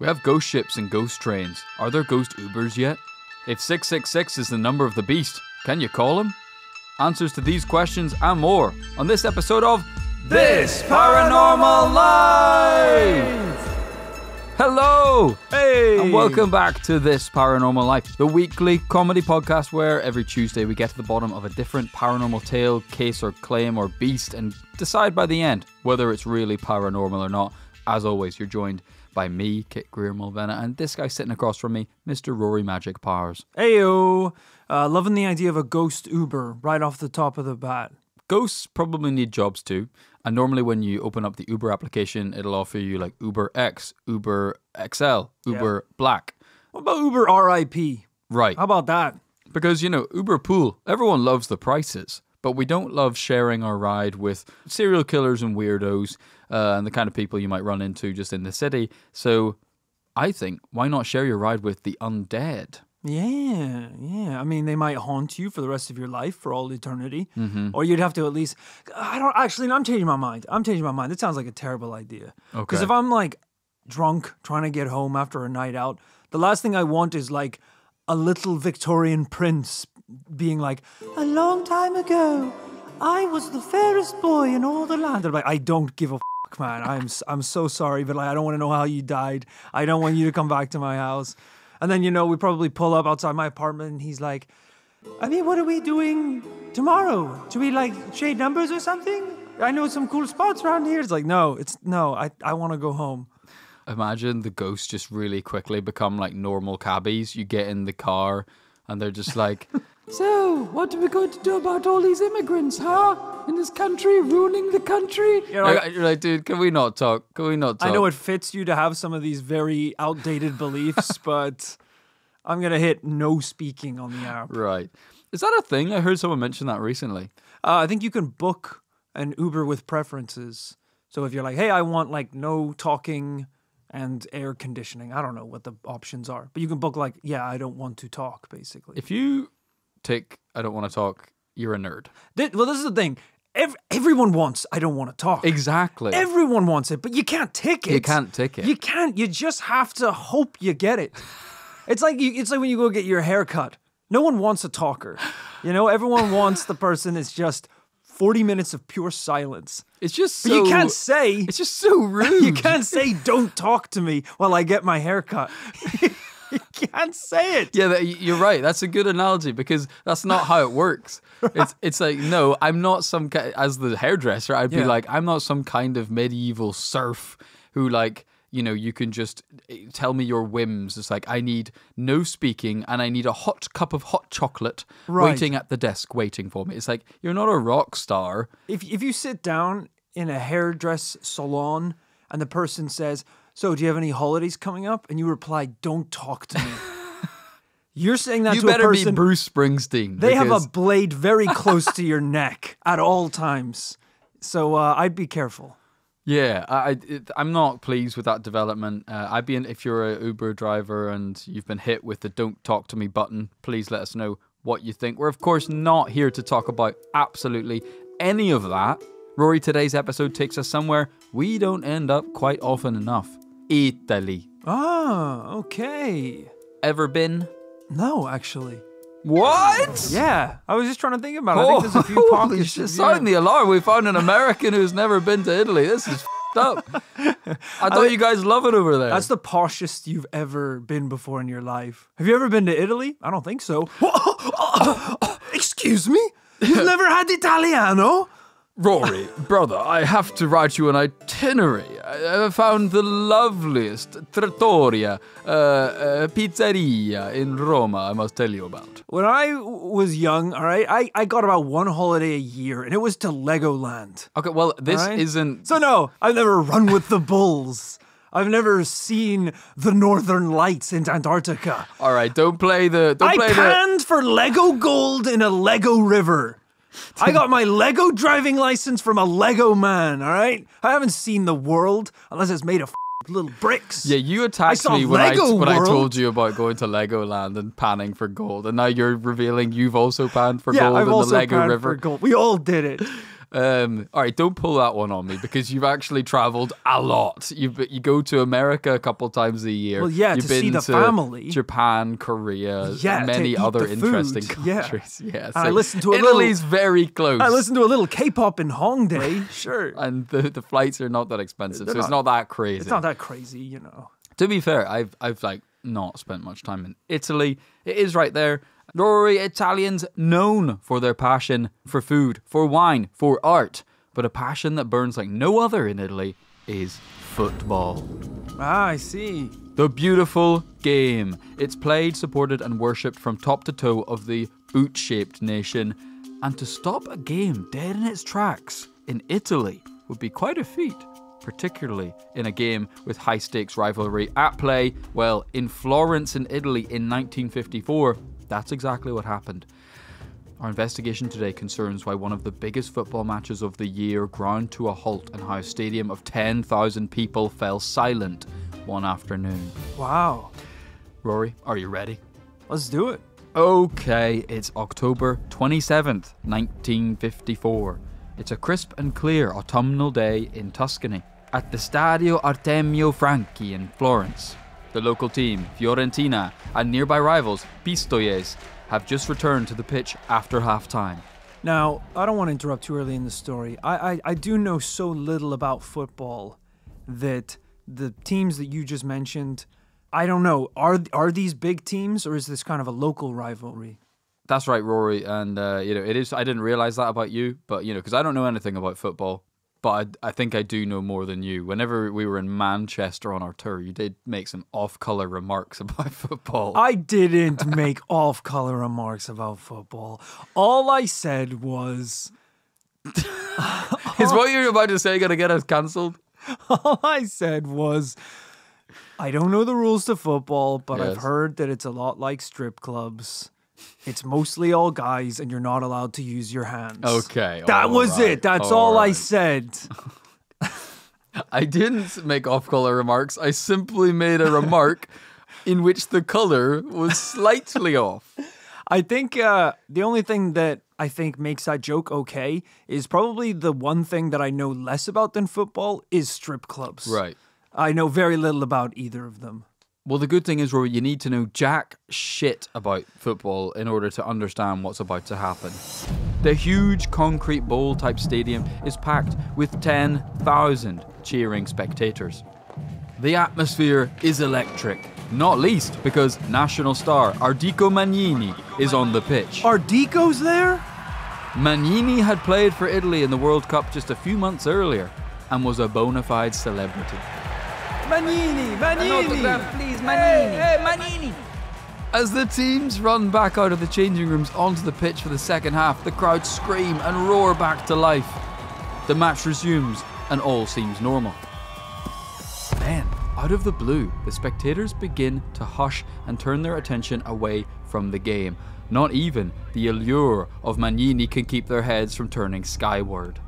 We have ghost ships and ghost trains. Are there ghost Ubers yet? If 666 is the number of the beast, can you call him? Answers to these questions and more on this episode of This Paranormal Life! Hello! Hey! And welcome back to This Paranormal Life, the weekly comedy podcast where every Tuesday we get to the bottom of a different paranormal tale, case or claim or beast and decide by the end whether it's really paranormal or not. As always, you're joined by me, Kit Greer Mulvena, and this guy sitting across from me, Mr. Rory Magic Powers. Heyo! Uh, loving the idea of a ghost Uber right off the top of the bat. Ghosts probably need jobs too. And normally, when you open up the Uber application, it'll offer you like Uber X, Uber XL, Uber Black. What about Uber RIP? Right. How about that? Because, you know, Uber Pool, everyone loves the prices, but we don't love sharing our ride with serial killers and weirdos uh, and the kind of people you might run into just in the city. So I think, why not share your ride with the undead? Yeah, yeah. I mean, they might haunt you for the rest of your life for all eternity, Mm-hmm. or you'd have to at least. I don't actually. I'm changing my mind. I'm changing my mind. It sounds like a terrible idea. Because Okay. if I'm like drunk trying to get home after a night out, the last thing I want is like a little Victorian prince being like, "A long time ago, I was the fairest boy in all the land." I'm like, I don't give a. F- man, I'm I'm so sorry, but like I don't want to know how you died. I don't want you to come back to my house. And then you know we probably pull up outside my apartment, and he's like, "I mean, what are we doing tomorrow? Do we like trade numbers or something? I know some cool spots around here." It's like, no, it's no. I I want to go home. Imagine the ghosts just really quickly become like normal cabbies. You get in the car and they're just like, So, what are we going to do about all these immigrants, huh? In this country, ruining the country? You know, you're like, dude, can we not talk? Can we not talk? I know it fits you to have some of these very outdated beliefs, but I'm gonna hit no speaking on the app. Uh, Right. Is that a thing? I heard someone mention that recently. I think you can book an Uber with preferences. So if you're like, hey, I want like no talking and air conditioning. I don't know what the options are, but you can book like, yeah, I don't want to talk, basically. If you take I don't want to talk, you're a nerd. Well, this is the thing. Ev- everyone wants. I don't want to talk. Exactly. Everyone wants it, but you can't tick it. You can't tick it. You can't. You just have to hope you get it. It's like you, it's like when you go get your hair cut. No one wants a talker. You know, everyone wants the person that's just 40 minutes of pure silence. it's just But you can't say It's just so rude. you can't say don't talk to me while I get my hair cut. you can't say it. Yeah, that, you're right. That's a good analogy because that's not how it works. It's it's like no, I'm not some as the hairdresser. I'd be like I'm not some kind of medieval serf who like you know you can just eh, tell me your whims. It's like I need no speaking and I need a hot cup of hot chocolate Right. waiting at the desk waiting for me. It's like you're not a rock star. If if you sit down in a hairdress salon and the person says, "So, do you have any holidays coming up?" and you reply, "Don't talk to me." You're saying that you to better a person. be Bruce Springsteen. They have a blade very close to your neck at all times. So uh, I'd be careful. Yeah, I, I'm not pleased with that development. Uh, I'd be in, if you're a Uber driver and you've been hit with the "Don't talk to me" button. Please let us know what you think. We're of course not here to talk about absolutely any of that. Rory, today's episode takes us somewhere we don't end up quite often enough. Italy. Ah, okay. Ever been? No, actually. What? Yeah, I was just trying to think about it. I think there's a few Holy shit, sound the alarm. We found an American who's never been to Italy. This is fed up. I thought you guys love it over there. That's the poshest you've ever been before in your life. Have you ever been to Italy? I don't think so. Excuse me? You've never had Italiano? Rory, brother, I have to write you an itinerary. I I found the loveliest trattoria, uh, uh, pizzeria in Roma, I must tell you about. When I was young, all right, I, I got about one holiday a year, and it was to Legoland. Okay, well, this Alright. isn't. So no, I've never run with the bulls. I've never seen the northern lights in Antarctica. All right, don't play the. Don't I play the. panned for Lego gold in a Lego river. I got my Lego driving license from a Lego man, all right? I haven't seen the world unless it's made of little bricks. Yeah, you attacked me when I, when I told you about going to Legoland and panning for gold, and now you're revealing you've also panned for Yeah, gold I've in the Lego River. for gold. We all did it. Um, all right, don't pull that one on me because you've actually traveled a lot. You you go to America a couple times a year. Well, yeah, You've to see been the family. Japan, Korea, Yeah, many other interesting Yeah. countries. Yeah, And I listened to a Italy's little- very close. I listened to a little K-pop in Hongdae. Sure, and the, the flights are not that expensive, so They're it's not- not that crazy. it's not that crazy, you know. To be fair, I've I've like not spent much time in Italy. It is right there. Rory, Italians known for their passion for food, for wine, for art, but a passion that burns like no other in Italy is football. Ah, I see. The beautiful game. It's played, supported, and worshipped from top to toe of the boot shaped nation. And to stop a game dead in its tracks in Italy would be quite a feat, particularly in a game with high stakes rivalry at play. Well, in Florence, in Italy in 1954, that's exactly what happened. Our investigation today concerns why one of the biggest football matches of the year ground to a halt and how a stadium of 10,000 people fell silent one afternoon. Wow. Rory, are you ready? Let's do it. Okay, it's October 27th, 1954. It's a crisp and clear autumnal day in Tuscany at the Stadio Artemio Franchi in Florence. The local team, Fiorentina, and nearby rivals, Pistoiese, have just returned to the pitch after half time. Now, I don't want to interrupt too early in the story. I, I, I do know so little about football that the teams that you just mentioned, I don't know. Are are these big teams or is this kind of a local rivalry? That's right, Rory, and uh, you know it is. I didn't realize that about you, but you know because I don't know anything about football, but I, I think I do know more than you. Whenever we were in Manchester on our tour, you did make some off-color remarks about football. I didn't make off color remarks about football. All I said was is what you're about to say going to get us cancelled? all I said was I don't know the rules to football, but I've heard that it's a lot like strip clubs. It's mostly all guys and you're not allowed to use your hands. Okay, That was right, it. That's all all I said. I didn't make off-color remarks. I simply made a remark in which the color was slightly off. I think uh, the only thing that I think makes that joke okay is probably the one thing that I know less about than football is strip clubs. Right. I know very little about either of them. Well, the good thing is, Rory, you need to know jack shit about football in order to understand what's about to happen. The huge concrete bowl type stadium is packed with 10,000 cheering spectators. The atmosphere is electric, not least because national star Ardico Magnini is on the pitch. Are Deco's there? Magnini had played for Italy in the World Cup just a few months earlier and was a bona fide celebrity. Manini, Manini. please, Manini. Hey, Manini. As the teams run back out of the changing rooms onto the pitch for the second half, the crowd scream and roar back to life. The match resumes and all seems normal. Then, out of the blue, the spectators begin to hush and turn their attention away from the game. Not even the allure of Magnini can keep their heads from turning skyward.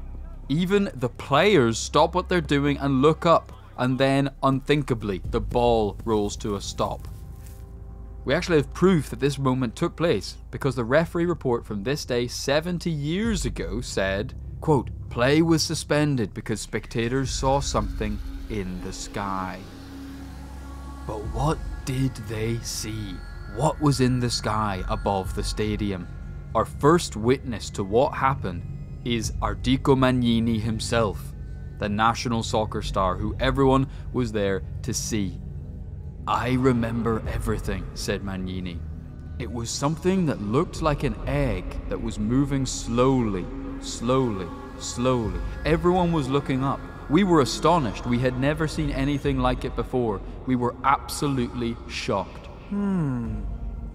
Even the players stop what they're doing and look up, and then, unthinkably, the ball rolls to a stop. We actually have proof that this moment took place because the referee report from this day 70 years ago said, quote, play was suspended because spectators saw something in the sky. But what did they see? What was in the sky above the stadium? Our first witness to what happened is Ardico Magnini himself, the national soccer star who everyone was there to see. I remember everything, said Magnini. It was something that looked like an egg that was moving slowly, slowly, slowly. Everyone was looking up. We were astonished. We had never seen anything like it before. We were absolutely shocked. Hmm.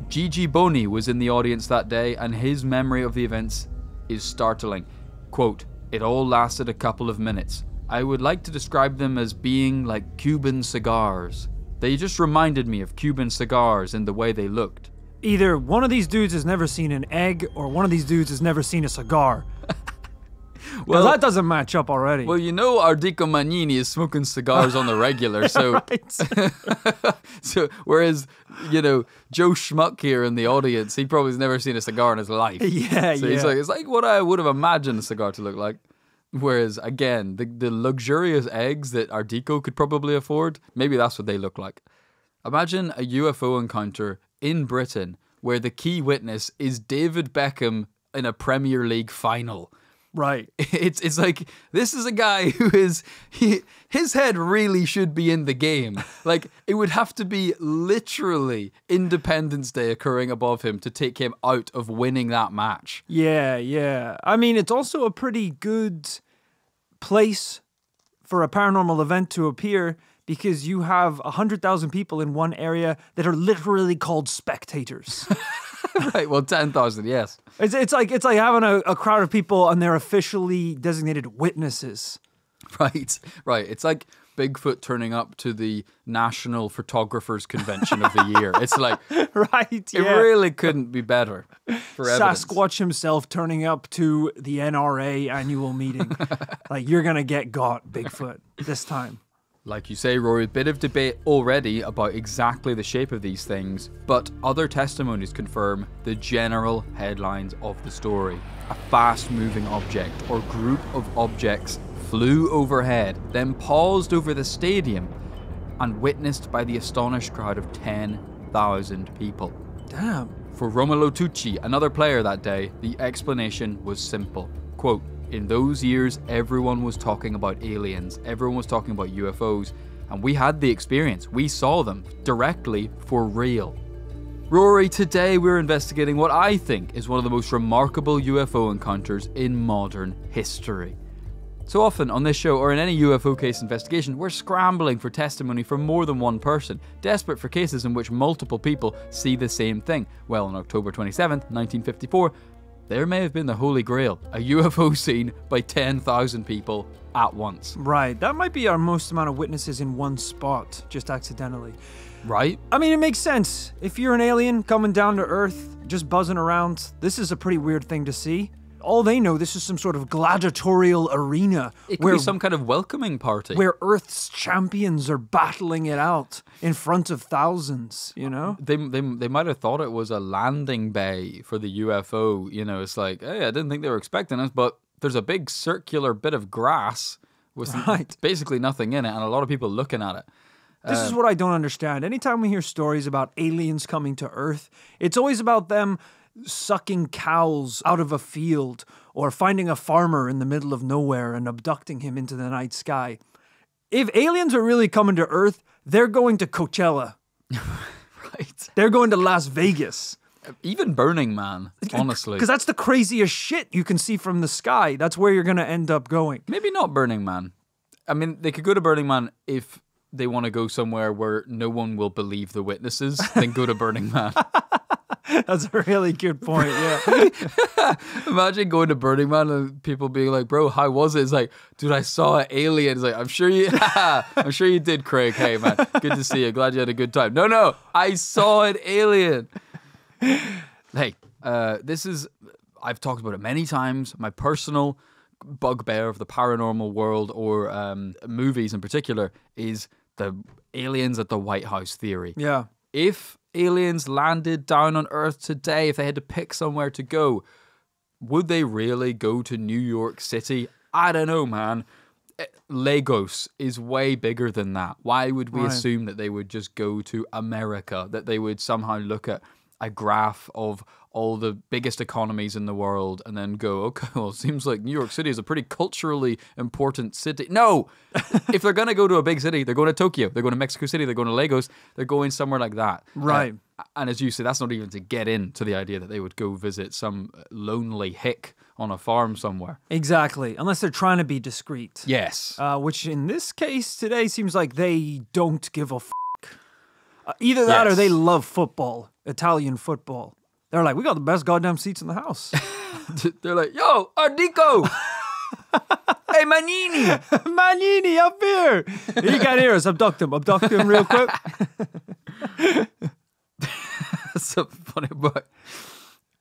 Gigi Boni was in the audience that day, and his memory of the events is startling. Quote, It all lasted a couple of minutes. I would like to describe them as being like Cuban cigars. They just reminded me of Cuban cigars in the way they looked. Either one of these dudes has never seen an egg, or one of these dudes has never seen a cigar. Well, that doesn't match up already. Well, you know, Ardico Magnini is smoking cigars on the regular, so so whereas you know Joe Schmuck here in the audience, he probably has never seen a cigar in his life. Yeah, yeah. so He's like, it's like what I would have imagined a cigar to look like. Whereas again, the, the luxurious eggs that Ardico could probably afford, maybe that's what they look like. Imagine a UFO encounter in Britain where the key witness is David Beckham in a Premier League final. Right. It's it's like this is a guy who is he his head really should be in the game. Like it would have to be literally Independence Day occurring above him to take him out of winning that match. Yeah, yeah. I mean, it's also a pretty good place for a paranormal event to appear because you have 100,000 people in one area that are literally called spectators. right. Well, ten thousand. Yes. it's, it's like it's like having a, a crowd of people and they're officially designated witnesses. Right. Right. It's like Bigfoot turning up to the National Photographers Convention of the year. It's like right? it Yeah. really couldn't be better for evidence. Sasquatch himself turning up to the NRA annual meeting. like you're gonna get got, Bigfoot, this time. Like you say, Rory, a bit of debate already about exactly the shape of these things, but other testimonies confirm the general headlines of the story. A fast moving object or group of objects flew overhead, then paused over the stadium and witnessed by the astonished crowd of 10,000 people. Damn. For Romolo Tucci, another player that day, the explanation was simple. Quote, in those years, everyone was talking about aliens, everyone was talking about UFOs, and we had the experience. We saw them directly for real. Rory, today we're investigating what I think is one of the most remarkable UFO encounters in modern history. So often on this show or in any UFO case investigation, we're scrambling for testimony from more than one person, desperate for cases in which multiple people see the same thing. Well, on October 27th, 1954, there may have been the Holy Grail, a UFO seen by 10,000 people at once. Right. That might be our most amount of witnesses in one spot, just accidentally. Right? I mean, it makes sense. If you're an alien coming down to Earth, just buzzing around, this is a pretty weird thing to see. All they know, this is some sort of gladiatorial arena It could where, be some kind of welcoming party. where Earth's champions are battling it out in front of thousands, you know? they, they, they might have thought it was a landing bay for the UFO. You know, it's like, hey, I didn't think they were expecting us, but there's a big circular bit of grass with Right. basically nothing in it, and a lot of people looking at it. This is uh, what I don't understand. Anytime we hear stories about aliens coming to Earth, it's always about them sucking cows out of a field or finding a farmer in the middle of nowhere and abducting him into the night sky. If aliens are really coming to Earth, they're going to Coachella. Right. They're going to Las Vegas. Even Burning Man, honestly. Because that's the craziest shit you can see from the sky. That's where you're going to end up going. Maybe not Burning Man. I mean, they could go to Burning Man if they want to go somewhere where no one will believe the witnesses, then go to Burning Man. That's a really good point. Yeah. Imagine going to Burning Man and people being like, "Bro, how was it?" It's like, "Dude, I saw an alien." It's like, "I'm sure you, I'm sure you did, Craig. Hey, man, good to see you. Glad you had a good time." No, no, I saw an alien. hey, uh, this is I've talked about it many times. My personal bugbear of the paranormal world or um, movies in particular is the aliens at the White House theory Yeah. if aliens landed down on Earth today, if they had to pick somewhere to go, would they really go to New York City? I don't know, man. Eh, Lagos is way bigger than that. Why would we Right. assume that they would just go to America? That they would somehow look at a graph of all the biggest economies in the world and then go, okay, well, it seems like New York City is a pretty culturally important city. No! if they're going to go to a big city, they're going to Tokyo, they're going to Mexico City, they're going to Lagos, they're going somewhere like that. Uh, Right. and as you say, that's not even to get into the idea that they would go visit some lonely hick on a farm somewhere. Exactly. Unless they're trying to be discreet. Yes. uh, which in this case today seems like they don't give a f- uh, either that or they love football, Italian football. They're like, we got the best goddamn seats in the house. they're like, yo, Ardico! hey, Manini! Manini up here. He can't hear us. Abduct him. Abduct him real quick. That's so funny about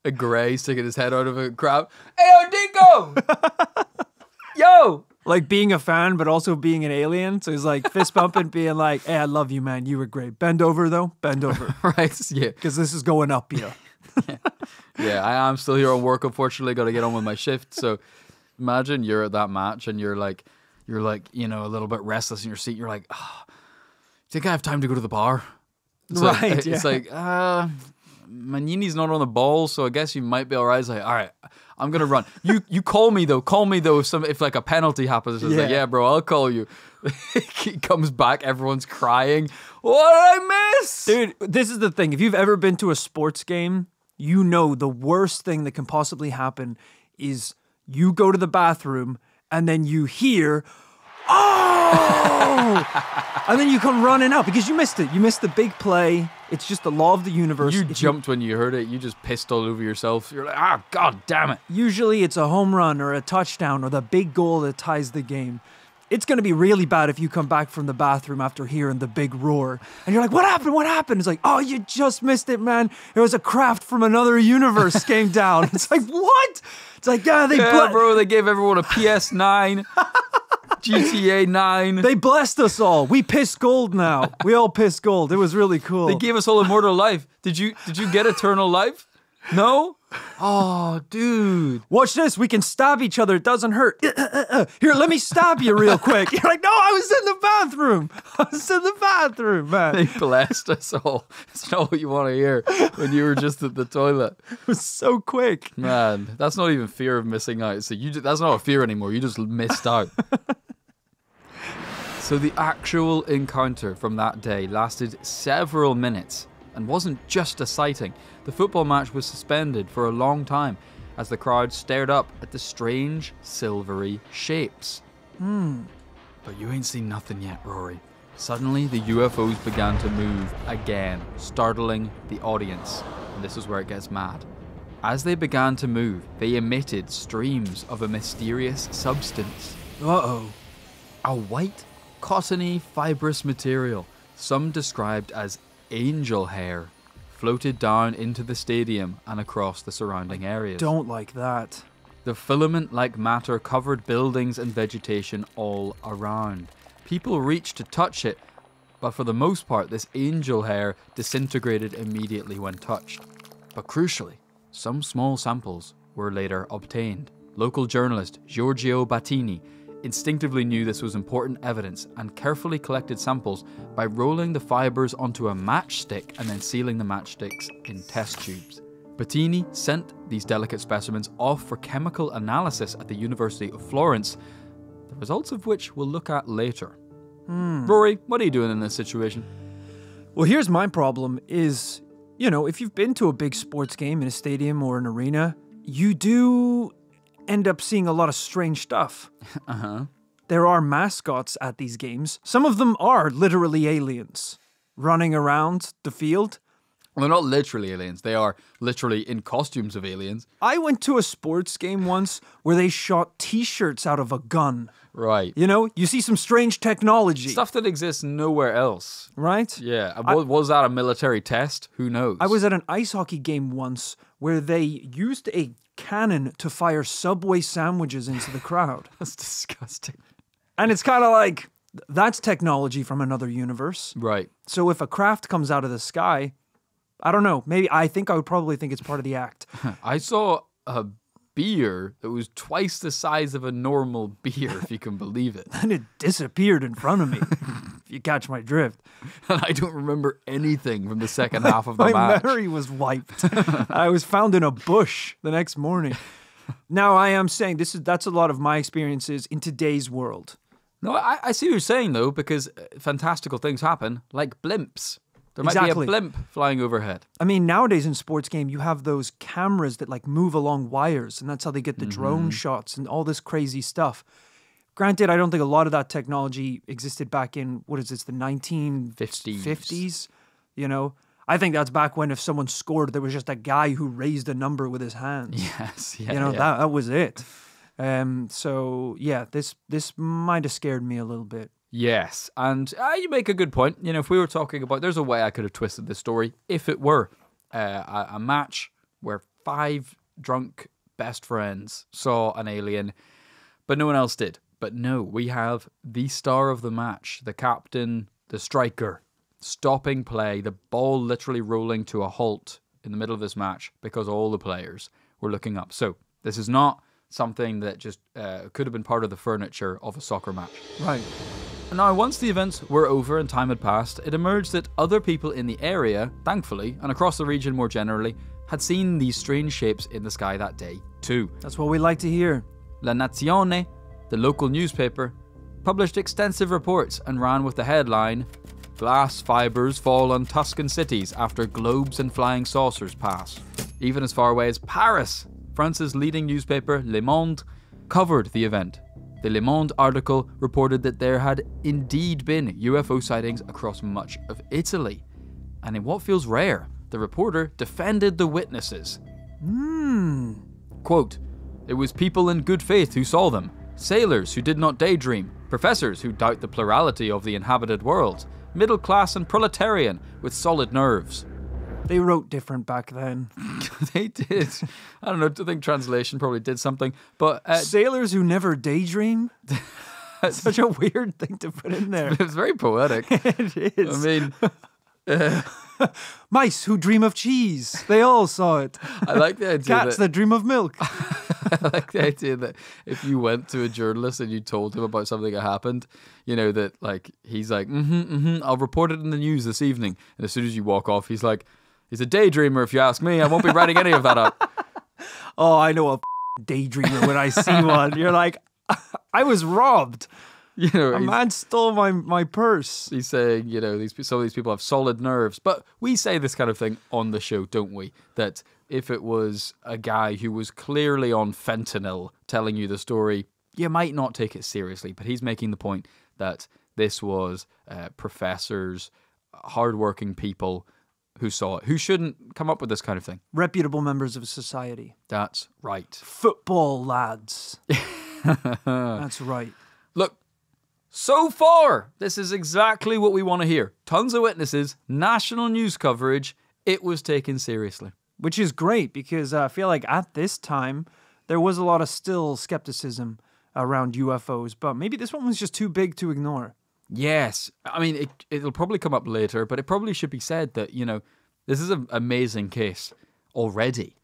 a grey sticking his head out of a crowd. Hey, Ardico! yo! Like being a fan, but also being an alien. So he's like fist bumping, being like, hey, I love you, man. You were great. Bend over, though. Bend over. Right? Yeah. Because this is going up, yeah. Yeah, I am still here on work, unfortunately. Got to get on with my shift. So, Imagine you're at that match and you're like, you're like, you know, a little bit restless in your seat. You're like, oh, think I have time to go to the bar? It's like- Right, it's yeah. like, uh, Manini's not on the ball, so I guess you might be all right. It's like, all right, I'm gonna run. You you call me though. Call me though if some if like a penalty happens. It's like, Yeah. yeah, bro, I'll call you. he comes back, everyone's crying. What did I miss? Dude, this is the thing. If you've ever been to a sports game, you know the worst thing that can possibly happen is you go to the bathroom and then you hear, oh! And then you come running out because you missed it. You missed the big play. It's just the law of the universe. You If jumped when you heard it. You just pissed all over yourself. You're like, ah, god damn it. usually it's a home run or a touchdown or the big goal that ties the game. It's going to be really bad if you come back from the bathroom after hearing the big roar and you're like, What happened? What happened? It's like, Oh, you just missed it, man. It was a craft from another universe came down. It's like, What? It's like, Yeah, they, Yeah, bro, they gave everyone a PS9, GTA 9. They, blessed us all. We pissed gold now. We all pissed gold. It was really cool. They gave us all immortal life. Did you did you get eternal life? No? Oh, dude. Watch this. We can stab each other. It doesn't hurt. Uh, uh, uh, Here, let me stab you real quick. You're like, no, I was in the bathroom. I was in the bathroom, man. They blessed us all. It's not what you want to hear when you were just at the toilet. It was so quick. Man, that's not even fear of missing out. So you that's not a fear anymore. You just missed out. so the actual encounter from that day lasted several minutes and wasn't just a sighting. The football match was suspended for a long time as the crowd stared up at the strange silvery shapes. Hmm. But you ain't seen nothing yet, Rory. Suddenly, the UFOs began to move again, startling the audience. And this is where it gets mad. As they began to move, they emitted streams of a mysterious substance. Uh oh. A white, cottony, fibrous material, some described as angel hair, floated down into the stadium and across the surrounding areas. Don't like that. The filament like matter covered buildings and vegetation all around. People reached to touch it, but for the most part, this angel hair disintegrated immediately when touched. But crucially, some small samples were later obtained. Local journalist Giorgio Battini instinctively knew this was important evidence and carefully collected samples by rolling the fibers onto a matchstick and then sealing the matchsticks in test tubes. Battini sent these delicate specimens off for chemical analysis at the University of Florence, the results of which we'll look at later. Hmm. Rory, what are you doing in this situation? Well, here's my problem is, you know, if you've been to a big sports game in a stadium or an arena, you do end up seeing a lot of strange stuff. Uh huh. There are mascots at these games. Some of them are literally aliens running around the field. Well, they're not literally aliens, they are literally in costumes of aliens. I went to a sports game once where they shot t-shirts out of a gun. Right. You know, you see some strange technology, Stuff that exists nowhere else. right? Yeah. and wa- was that a military test? Who knows? I was at an ice hockey game once where they used a cannon to fire Subway sandwiches into the crowd. That's disgusting. And it's kind of like that's technology from another universe. Right. So if a craft comes out of the sky, I don't know. Maybe I think I would probably think it's part of the act. I saw a beer that was twice the size of a normal beer, if you can believe it. and it disappeared in front of me. If you catch my drift. And I don't remember anything from the second half of the my match. memory was wiped. I was found in a bush the next morning. Now I am saying this is that's a lot of my experiences in today's world. No, I, I see what you're saying though, because uh, fantastical things happen, like blimps. There might Exactly. be a blimp flying overhead. I mean, nowadays in sports game, you have those cameras that like move along wires, and that's how they get the drone shots and all this crazy stuff. Granted, I don't think a lot of that technology existed back in what is this, the 1950s? 50s. You know, I think that's back when if someone scored, there was just a guy who raised a number with his hands. Yes, yeah. you know, yeah. that that was it. Um, so yeah, this this might have scared me a little bit. Yes, and uh, you make a good point. You know, if we were talking about, there's a way I could have twisted this story if it were uh, a, a match where five drunk best friends saw an alien, but no one else did. But no, we have the star of the match, the captain, the striker, stopping play, the ball literally rolling to a halt in the middle of this match because all the players were looking up. So this is not something that just uh, could have been part of the furniture of a soccer match. Right. Now, once the events were over and time had passed, it emerged that other people in the area, thankfully, and across the region more generally, had seen these strange shapes in the sky that day too. That's what we like to hear. La Nazione, the local newspaper, published extensive reports and ran with the headline Glass fibers fall on Tuscan cities after globes and flying saucers pass. Even as far away as Paris, France's leading newspaper, Le Monde, covered the event. The Le Monde article reported that there had indeed been UFO sightings across much of Italy. And in what feels rare, the reporter defended the witnesses. Hmm. Quote, It was people in good faith who saw them, sailors who did not daydream, professors who doubt the plurality of the inhabited world, middle class and proletarian with solid nerves. They wrote different back then. they did. I don't know. I think translation probably did something, but uh, Sailors who never daydream. That's Such a weird thing to put in there. It's very poetic. it I is. mean, Mice who dream of cheese. They all saw it. I like the idea Cats that, that dream of milk. I like the idea that if you went to a journalist and you told him about something that happened, you know that like he's like, mm-hmm, mm-hmm, I'll report it in the news this evening. And as soon as you walk off, he's like, he's a daydreamer. If you ask me, I won't be writing any of that up. Oh, I know a daydreamer when I see one. You're like, I was robbed. You know, A man stole my, my purse. he's saying, you know, these some of these people have solid nerves. But we say this kind of thing on the show, don't we? That if it was a guy who was clearly on fentanyl telling you the story, you might not take it seriously. But he's making the point that this was uh, professors, hardworking people who saw it, who shouldn't come up with this kind of thing. Reputable members of society. That's right. Football lads. That's right. So far, this is exactly what we want to hear. Tons of witnesses, national news coverage. It was taken seriously. Which is great because I feel like at this time, there was a lot of still skepticism around UFOs, but maybe this one was just too big to ignore. Yes, I mean it. It'll probably come up later, but it probably should be said that you know this is an amazing case already.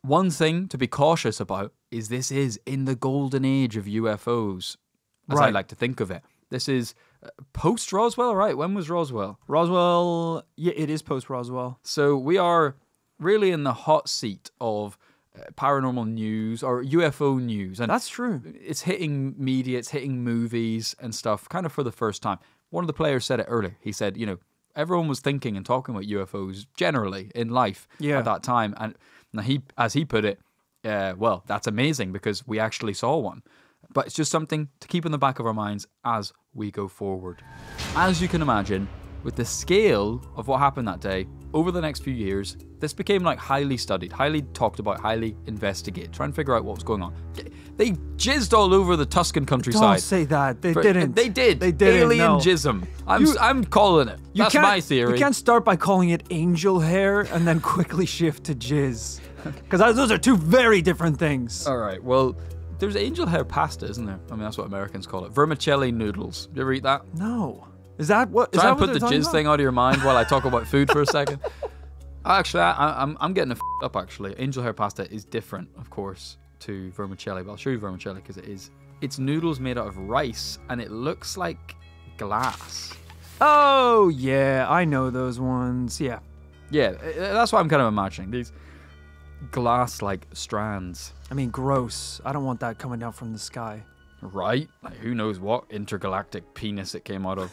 One thing to be cautious about is this is in the golden age of UFOs, as I like to think of it. This is uh, post Roswell, right? When was Roswell? Roswell, yeah, it is post Roswell. So we are really in the hot seat of uh, paranormal news or UFO news, and That's true. it's hitting media, it's hitting movies and stuff kind of for the first time. One of the players said it earlier. He said, you know, everyone was thinking and talking about UFOs generally in life Yeah. at that time. And he, as he put it, uh, well, that's amazing because we actually saw one. But it's just something to keep in the back of our minds as we go forward. As you can imagine, with the scale of what happened that day, over the next few years, this became like highly studied, highly talked about, highly investigated. Try and figure out what was going on. They jizzed all over the Tuscan countryside. Don't say that. They For- didn't. They did. They didn't. Alien no. jism. I'm, You- I'm calling it. You That's my theory. You can't start by calling it angel hair and then quickly shift to jizz. Because those are two very different things. All right. Well, there's angel hair pasta, isn't there? I mean, that's what Americans call it. Vermicelli noodles. You ever eat that? no. Is that what? Is Try that and put the jizz about? thing out of your mind while I talk about food for a second. Actually, I, I'm I'm getting f- up. Actually, angel hair pasta is different, of course, to vermicelli. But I'll show you vermicelli because it is. It's noodles made out of rice, and it looks like glass. Oh, yeah. I know those ones. Yeah. Yeah, that's what I'm kind of imagining. These glass-like strands, I mean, gross. I don't want that coming down from the sky. right? Like who knows what intergalactic penis it came out of.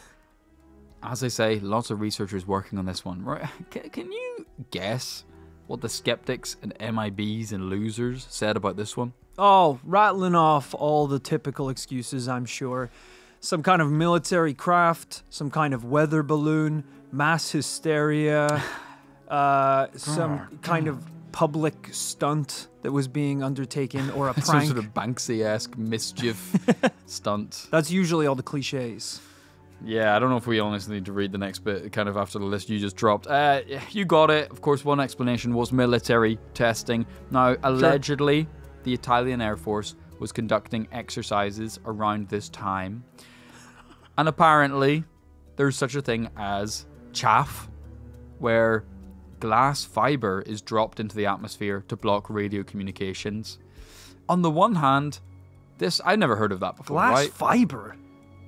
As I say, lots of researchers working on this one. Right? Can, can you guess what the skeptics and MIBs and losers said about this one? Oh, rattling off all the typical excuses, I'm sure. Some kind of military craft, some kind of weather balloon, mass hysteria, uh, some kind of public stunt that was being undertaken, or a Some sort of Banksy-esque mischief stunt. That's usually all the cliches. Yeah, I don't know if we honestly need to read the next bit kind of after the list you just dropped. Uh, you got it. Of course, one explanation was military testing. Now, allegedly, the Italian Air Force was conducting exercises around this time. And apparently, there's such a thing as chaff, where glass fiber is dropped into the atmosphere to block radio communications. on the one hand, this I never heard of that before, Glass right? fiber.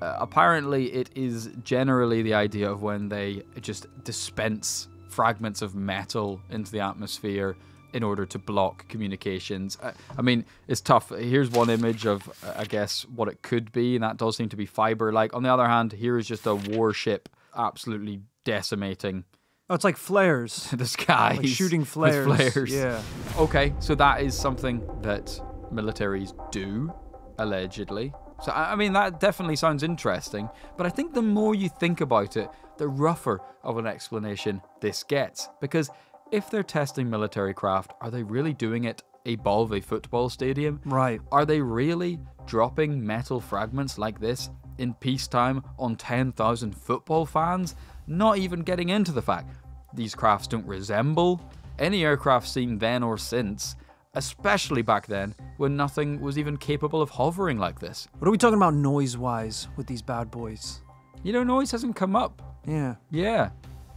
Uh, apparently, it is generally the idea of when they just dispense fragments of metal into the atmosphere in order to block communications. Uh, I mean, it's tough. Here's one image of, uh, I guess, what it could be, and that does seem to be fiber like. On the other hand, here is just a warship absolutely decimating Oh, it's like flares. the sky. Like shooting flares. flares. Yeah. Okay, so that is something that militaries do, allegedly. So, I I mean, that definitely sounds interesting, but I think the more you think about it, the rougher of an explanation this gets. Because if they're testing military craft, are they really doing it above a football stadium? Right. Are they really dropping metal fragments like this in peacetime on 10,000 football fans? Not even getting into the fact these crafts don't resemble any aircraft seen then or since, especially back then when nothing was even capable of hovering like this. What are we talking about noise wise with these bad boys? You know, noise hasn't come up. Yeah. Yeah,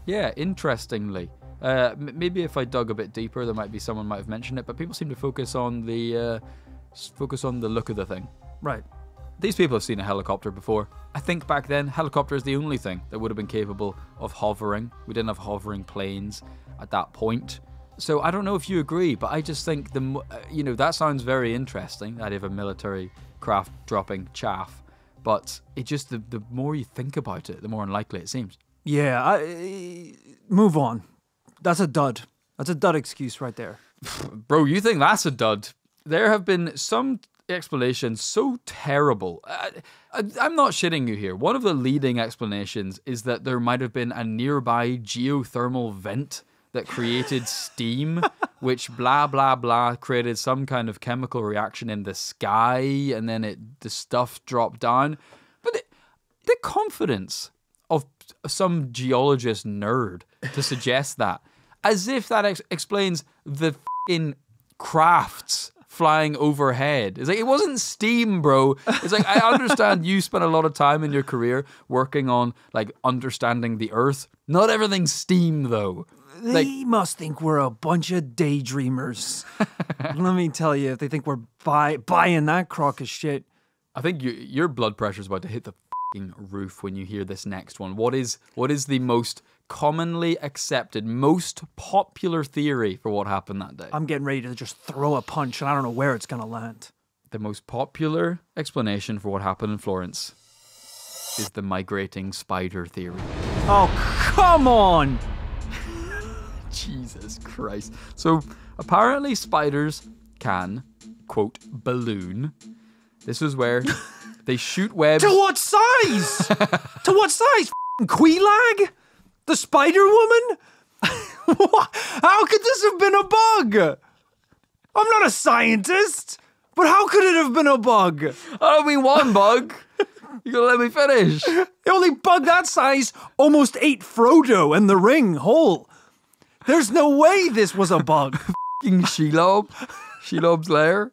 yeah, interestingly. Uh, m- maybe if I dug a bit deeper, there might be someone might have mentioned it, but people seem to focus on the uh, focus on the look of the thing. Right. These people have seen a helicopter before. I think back then, helicopter is the only thing that would have been capable of hovering. We didn't have hovering planes at that point. So I don't know if you agree, but I just think the uh, you know that sounds very interesting. That of a military craft dropping chaff, but it just the the more you think about it, the more unlikely it seems. Yeah. I, move on. That's a dud. That's a dud excuse right there. Bro, you think that's a dud? There have been some explanations so terrible. I, I, I'm not shitting you here. One of the leading explanations is that there might have been a nearby geothermal vent that created steam, which blah blah blah created some kind of chemical reaction in the sky, and then it the stuff dropped down. But it, the confidence of some geologist nerd to suggest that, as if that ex- explains the in crafts flying overhead. It's like it wasn't steam, bro. It's like I understand you spent a lot of time in your career working on like understanding the earth. Not everything's steam though. They Like must think we're a bunch of daydreamers. Let me tell you, if they think we're buy, buying that crock of shit, I think you, your blood pressure's about to hit the roof when you hear this next one. What is what is the most commonly accepted, most popular theory for what happened that day? I'm getting ready to just throw a punch, and I don't know where it's gonna land. The most popular explanation for what happened in Florence is the migrating spider theory. Oh, come on! Jesus Christ. So apparently spiders can, quote, balloon. This is where they shoot webs. To what size? to what size? Quelaag? The Spider Woman? How could this have been a bug? I'm not a scientist, but how could it have been a bug? I don't mean one bug. You gotta let me finish. The only bug that size almost ate Frodo and the ring whole. There's no way this was a bug. Fucking Shelob. Shelob's lair.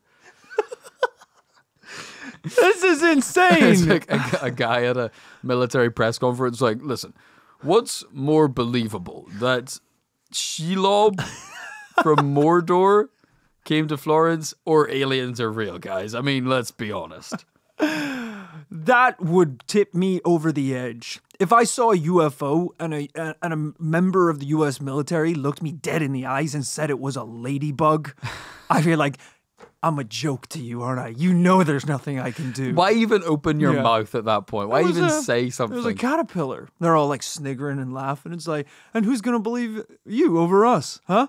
this is It's insane. like a, a guy at a military press conference like, listen, what's more believable? That Shelob from Mordor came to Florence or aliens are real, guys? I mean, let's be honest. That would tip me over the edge. If I saw a UFO and a and a member of the U.S. military looked me dead in the eyes and said it was a ladybug, I'd be like, "I'm a joke to you, aren't I? You know there's nothing I can do." Why even open your Yeah. mouth at that point? Why even a- say It was a caterpillar. They're all like sniggering and laughing. It's like, and who's gonna believe you over us, huh?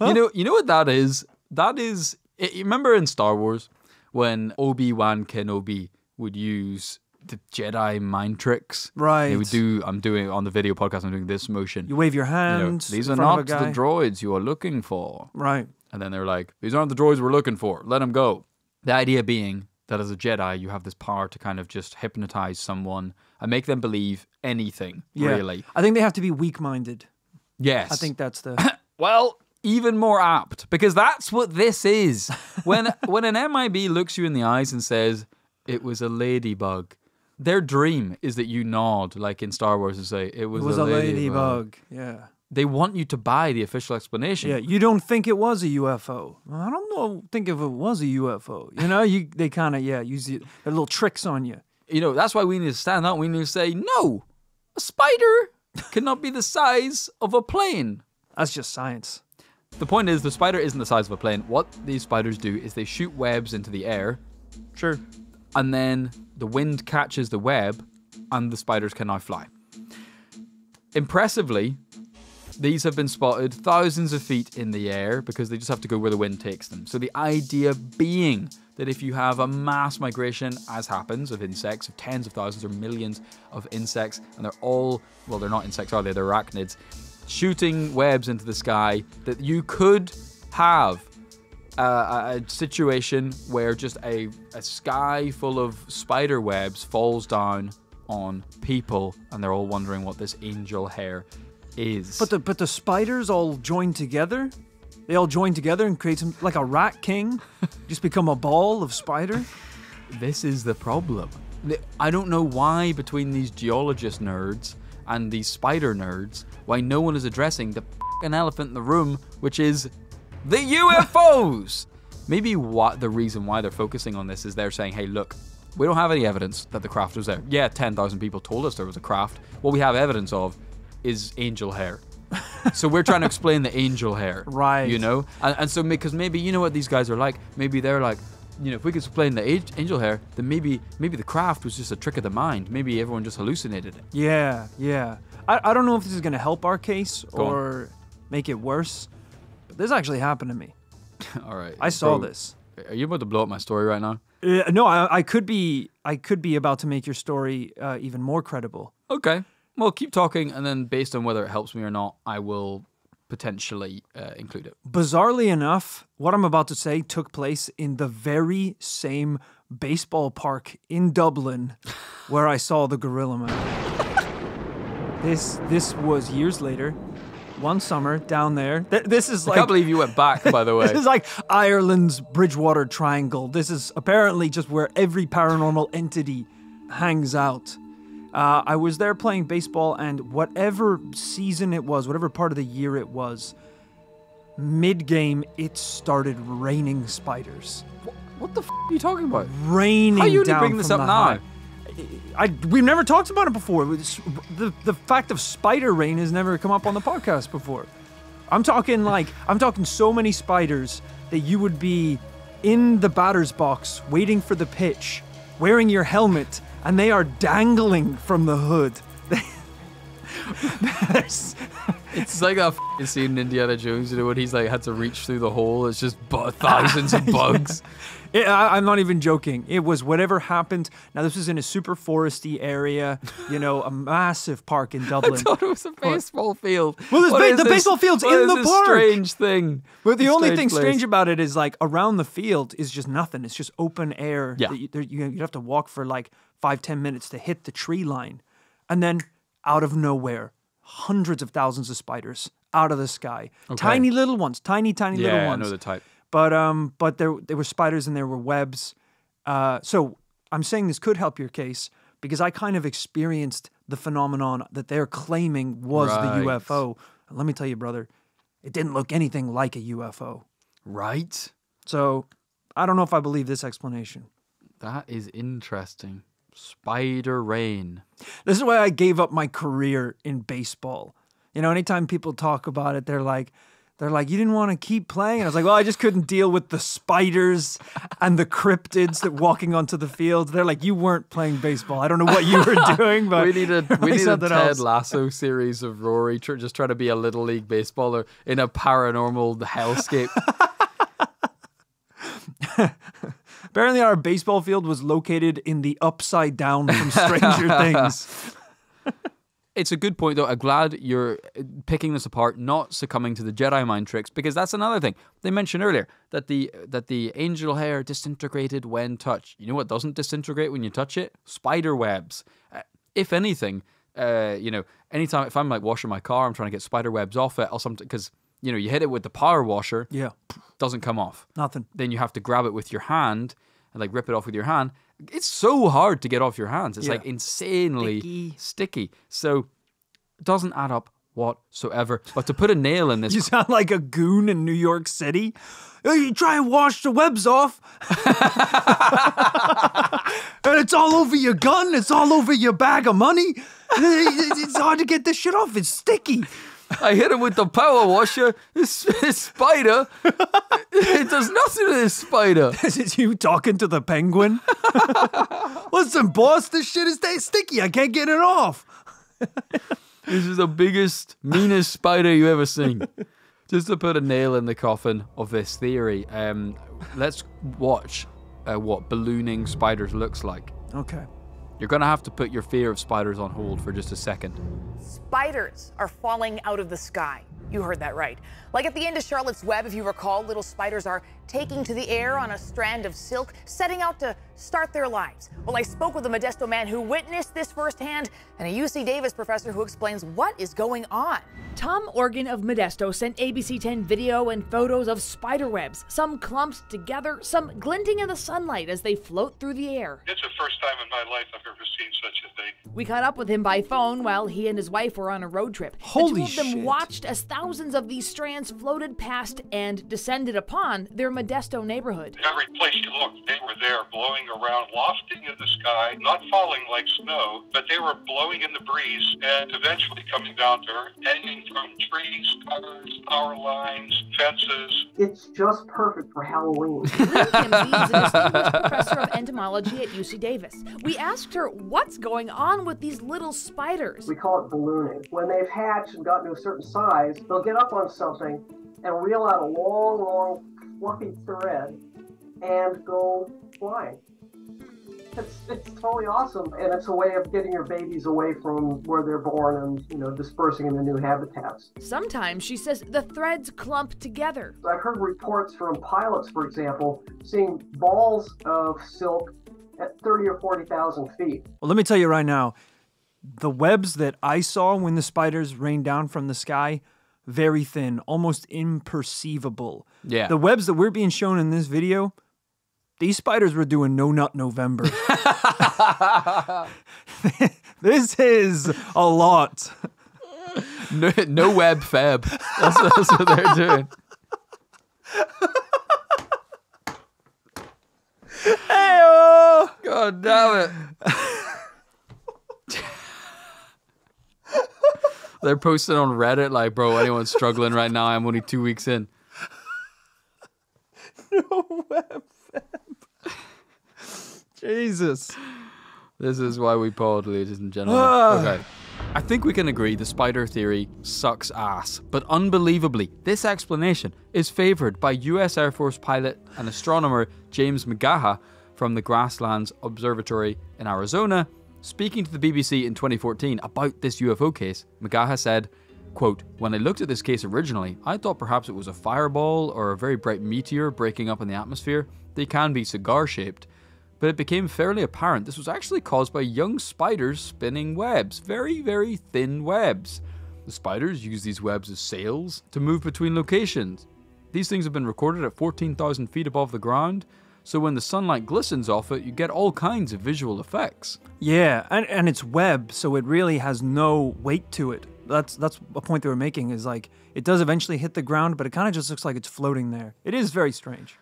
You know, you know what that is? That is. i- you remember in Star Wars when Obi Wan Kenobi would use the Jedi mind tricks? Right. would do. I'm doing on the video podcast. I'm doing this motion. You wave your You know, these are not the droids you are looking for. Right. And then they're like, these aren't the droids we're looking for. Let them go. The idea being that as a Jedi, you have this power to kind of just hypnotize someone and make them believe anything. Yeah. Really. I think they have to be weak-minded. Yes. I think that's the. Well, even more apt because that's what this is. When when an MIB looks you in the eyes and says it was a ladybug, their dream is that you nod like in Star Wars and say it was, It was a, a ladybug. ladybug. Yeah. They want you to buy the official explanation. Yeah, you don't think it was a UFO. Well, I don't know. Think if it was a UFO. You know, you they kind of yeah use the, their little tricks on you. You know, that's why we need to stand up. We need to say, no, a spider cannot be the size of a plane. That's just science. The point is, the spider isn't the size of a plane. What these spiders do is they shoot webs into the air, Sure. and then the wind catches the web, and the spiders can now fly. Impressively, these have been spotted thousands of feet in the air because they just have to go where the wind takes them. So the idea being that if you have a mass migration, as happens, of insects, of tens of thousands or millions of insects, and they're all, well, they're not insects, are they? They're arachnids, shooting webs into the sky, that you could have uh, a situation where just a, a sky full of spider webs falls down on people and they're all wondering what this angel hair is. But the but the spiders all join together. They all join together and create some like a rat king. just become a ball of spider. this is the problem. I don't know why between these geologist nerds and these spider nerds, why no one is addressing the an elephant in the room, which is the UFOs. Maybe what the reason why they're focusing on this is they're saying, "Hey, look, we don't have any evidence that the craft was there. Yeah, ten thousand people told us there was a craft. What we have evidence of is angel hair." so we're trying to explain the angel hair, Right. You know, and, and so because maybe you know what these guys are like. Maybe they're like, you know, if we could explain the age- angel hair, then maybe maybe the craft was just a trick of the mind. Maybe everyone just hallucinated it. Yeah, yeah. I, I don't know if this is gonna help our case Go on. or make it worse. But this actually happened to me. All right, I saw bro, this. Are you about to blow up my story right now? Uh, no, I, I could be I could be about to make your story uh, even more credible. Okay. Well, keep talking, and then based on whether it helps me or not, I will potentially uh, include it. Bizarrely enough, what I'm about to say took place in the very same baseball park in Dublin where I saw the Gorilla Man. this this was years later, one summer down there. Th- this is I like can't believe you went back, by the way. This is like Ireland's Bridgewater Triangle. This is apparently just where every paranormal entity hangs out. Uh, I was there playing baseball, and whatever season it was, whatever part of the year it was, mid game, it started raining spiders. what the f- are you talking about? Raining How are you down bringing this from up the now? high. I, we've never talked about it before. It's- The, the fact of spider rain has never come up on the podcast before. I'm talking like, I'm talking so many spiders that you would be in the batter's box waiting for the pitch, wearing your helmet, and they are dangling from the hood. It's like that f- scene in Indiana Jones, you know, when he's like had to reach through the hole. It's just bu- thousands of bugs. It, I, I'm not even joking. It was whatever happened. Now, this was in a super foresty area, you know, a massive park in Dublin. I thought it was a baseball field. Well, there's ba- the this- baseball field's what in the park. Strange thing. But the only thing place. strange about it is like around the field is just nothing. It's just open air. Yeah. that you, there, you you have to walk for like five ten minutes to hit the tree line, and then out of nowhere, hundreds of thousands of spiders out of the sky. Tiny little ones, tiny tiny little Yeah, I ones. know the type. But um, but there there were spiders and there were webs. Uh, so I'm saying this could help your case because I kind of experienced the phenomenon that they're claiming was Right. the UFO. And let me tell you, brother, it didn't look anything like a UFO. Right? So I don't know if I believe this explanation. That is interesting. Spider rain. This is why I gave up my career in baseball. You know, anytime people talk about it, they're like, they're like, you didn't want to keep playing. And I was like, well, I just couldn't deal with the spiders and the cryptids that walking onto the field. They're like, you weren't playing baseball. I don't know what you were doing, but we need a we need a Ted else. Lasso series of Rory tr- just trying to be a little league baseballer in a paranormal hellscape. Apparently, our baseball field was located in the upside down from Stranger Things. it's a good point though. I'm glad you're picking this apart, not succumbing to the Jedi mind tricks, because that's another thing they mentioned earlier that the that the angel hair disintegrated when touched. You know what doesn't disintegrate when you touch it? Spider webs. Uh, if anything, uh, you know, anytime if I'm like washing my car, I'm trying to get spider webs off it or something, because you know you hit it with the power washer, Yeah, doesn't come off. nothing. Then you have to grab it with your hand and like rip it off with your hand. It's so hard to get off your hands. It's Yeah. like insanely Sticky. sticky. So it doesn't add up whatsoever. But to put a nail in this You sound like a goon in New York City. You try and wash the webs off. and it's all over your gun. It's all over your bag of money. It's hard to get this shit off. It's sticky. I hit him with the power washer. This, this spider, it does nothing to this spider. Is it you talking to the penguin? Listen, boss, this shit is that sticky. I can't get it off. This is the biggest, meanest spider you ever seen. Just to put a nail in the coffin of this theory, um, let's watch uh, what ballooning spiders looks like. Okay. You're gonna have to put your fear of spiders on hold for just a second. Spiders are falling out of the sky. You heard that right. Like at the end of Charlotte's Web, if you recall, little spiders are taking to the air on a strand of silk, setting out to start their lives. Well, I spoke with a Modesto man who witnessed this firsthand and a UC Davis professor who explains what is going on. Tom Organ of Modesto sent ABC 10 video and photos of spider webs, some clumped together, some glinting in the sunlight as they float through the air. It's the first time in my life I've ever seen such a thing. We caught up with him by phone while he and his wife were on a road trip. Holy the two of them shit. watched as thousands of these strands floated past and descended upon their Modesto neighborhood. Every place you looked, they were there, blowing around, lofting in the sky, not falling like snow, but they were blowing in the breeze and eventually coming down to earth, hanging from trees, cars, power lines, fences. It's just perfect for Halloween. Lynn Kimsey is a distinguished professor of entomology at UC Davis. We asked her what's going on with these little spiders. We call it ballooning. When they've hatched and gotten to a certain size, they'll get up on something and reel out a long, long, fluffy thread and go flying. It's, it's totally awesome, and it's a way of getting your babies away from where they're born and you know dispersing into new habitats. Sometimes, she says, the threads clump together. I've heard reports from pilots, for example, seeing balls of silk at 30 or 40,000 feet. Well, let me tell you right now, the webs that I saw when the spiders rained down from the sky, very thin, almost imperceivable. Yeah. The webs that we're being shown in this video, these spiders were doing no nut November. this is a lot. No, no web feb. That's, that's what they're doing. Hey, God damn it. They're posting on Reddit like, bro, anyone's struggling right now. I'm only two weeks in. No web Jesus. This is why we pod, ladies and gentlemen. Ah. okay. I think we can agree the spider theory sucks ass, but unbelievably, this explanation is favored by US Air Force pilot and astronomer James McGaha from the Grasslands Observatory in Arizona. Speaking to the BBC in 2014 about this UFO case, McGaha said, quote, When I looked at this case originally, I thought perhaps it was a fireball or a very bright meteor breaking up in the atmosphere. They can be cigar shaped but it became fairly apparent this was actually caused by young spiders spinning webs, very, very thin webs. The spiders use these webs as sails to move between locations. These things have been recorded at 14,000 feet above the ground, so when the sunlight glistens off it, you get all kinds of visual effects. Yeah, and, and it's web, so it really has no weight to it. That's that's a point they were making is like it does eventually hit the ground, but it kind of just looks like it's floating there. It is very strange.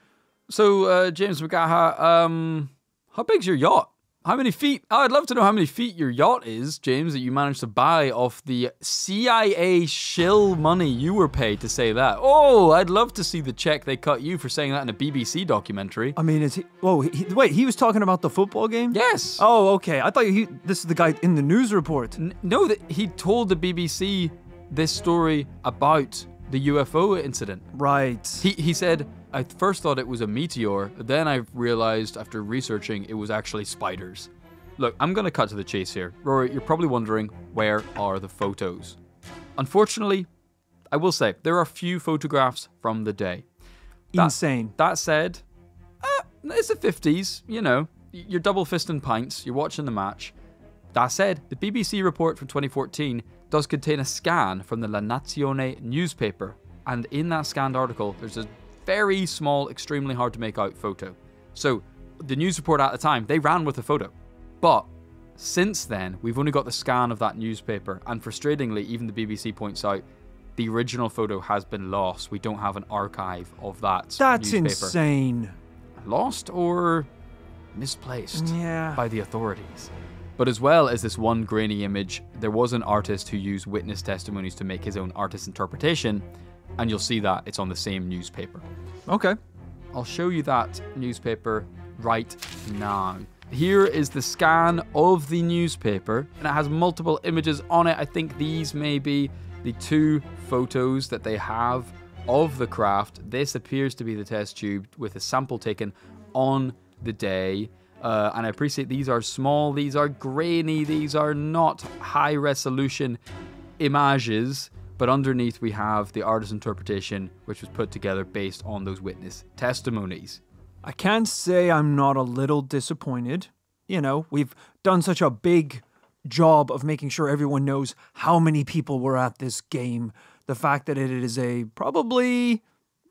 So, uh, James McGaha, um, how big's your yacht? How many feet? Oh, I'd love to know how many feet your yacht is, James, that you managed to buy off the CIA shill money you were paid to say that. Oh, I'd love to see the check they cut you for saying that in a BBC documentary. I mean, is he? Oh, he, wait, he was talking about the football game. Yes. Oh, okay. I thought he. This is the guy in the news report. N- No, that he told the BBC this story about the UFO incident. Right. He he said, I first thought it was a meteor, then I realized after researching it was actually spiders. Look, I'm gonna cut to the chase here. Rory, you're probably wondering where are the photos? Unfortunately, I will say there are few photographs from the day. That- Insane. That said, uh, it's the 50s, you know. You're double fisting pints, you're watching the match. That said, the BBC report from 2014 does contain a scan from the La Nazione newspaper, and in that scanned article, there's a very small, extremely hard to make out photo. So, the news report at the time, they ran with the photo. But Since then, we've only got the scan of that newspaper, and frustratingly, even the BBC points out the original photo has been lost. We don't have an archive of that That's newspaper. insane. Lost or misplaced Yeah. by the authorities. But as well as this one grainy image, there was an artist who used witness testimonies to make his own artist interpretation, and you'll see that it's on the same newspaper. Okay. I'll show you that newspaper right now. Here is the scan of the newspaper, and it has multiple images on it. I think these may be the two photos that they have of the craft. This appears to be the test tube with a sample taken on the day. Uh, and I appreciate these are small, these are grainy, these are not high resolution images, but underneath we have the artist's interpretation, which was put together based on those witness testimonies. I can't say I'm not a little disappointed. You know, we've done such a big job of making sure everyone knows how many people were at this game. The fact that it is a probably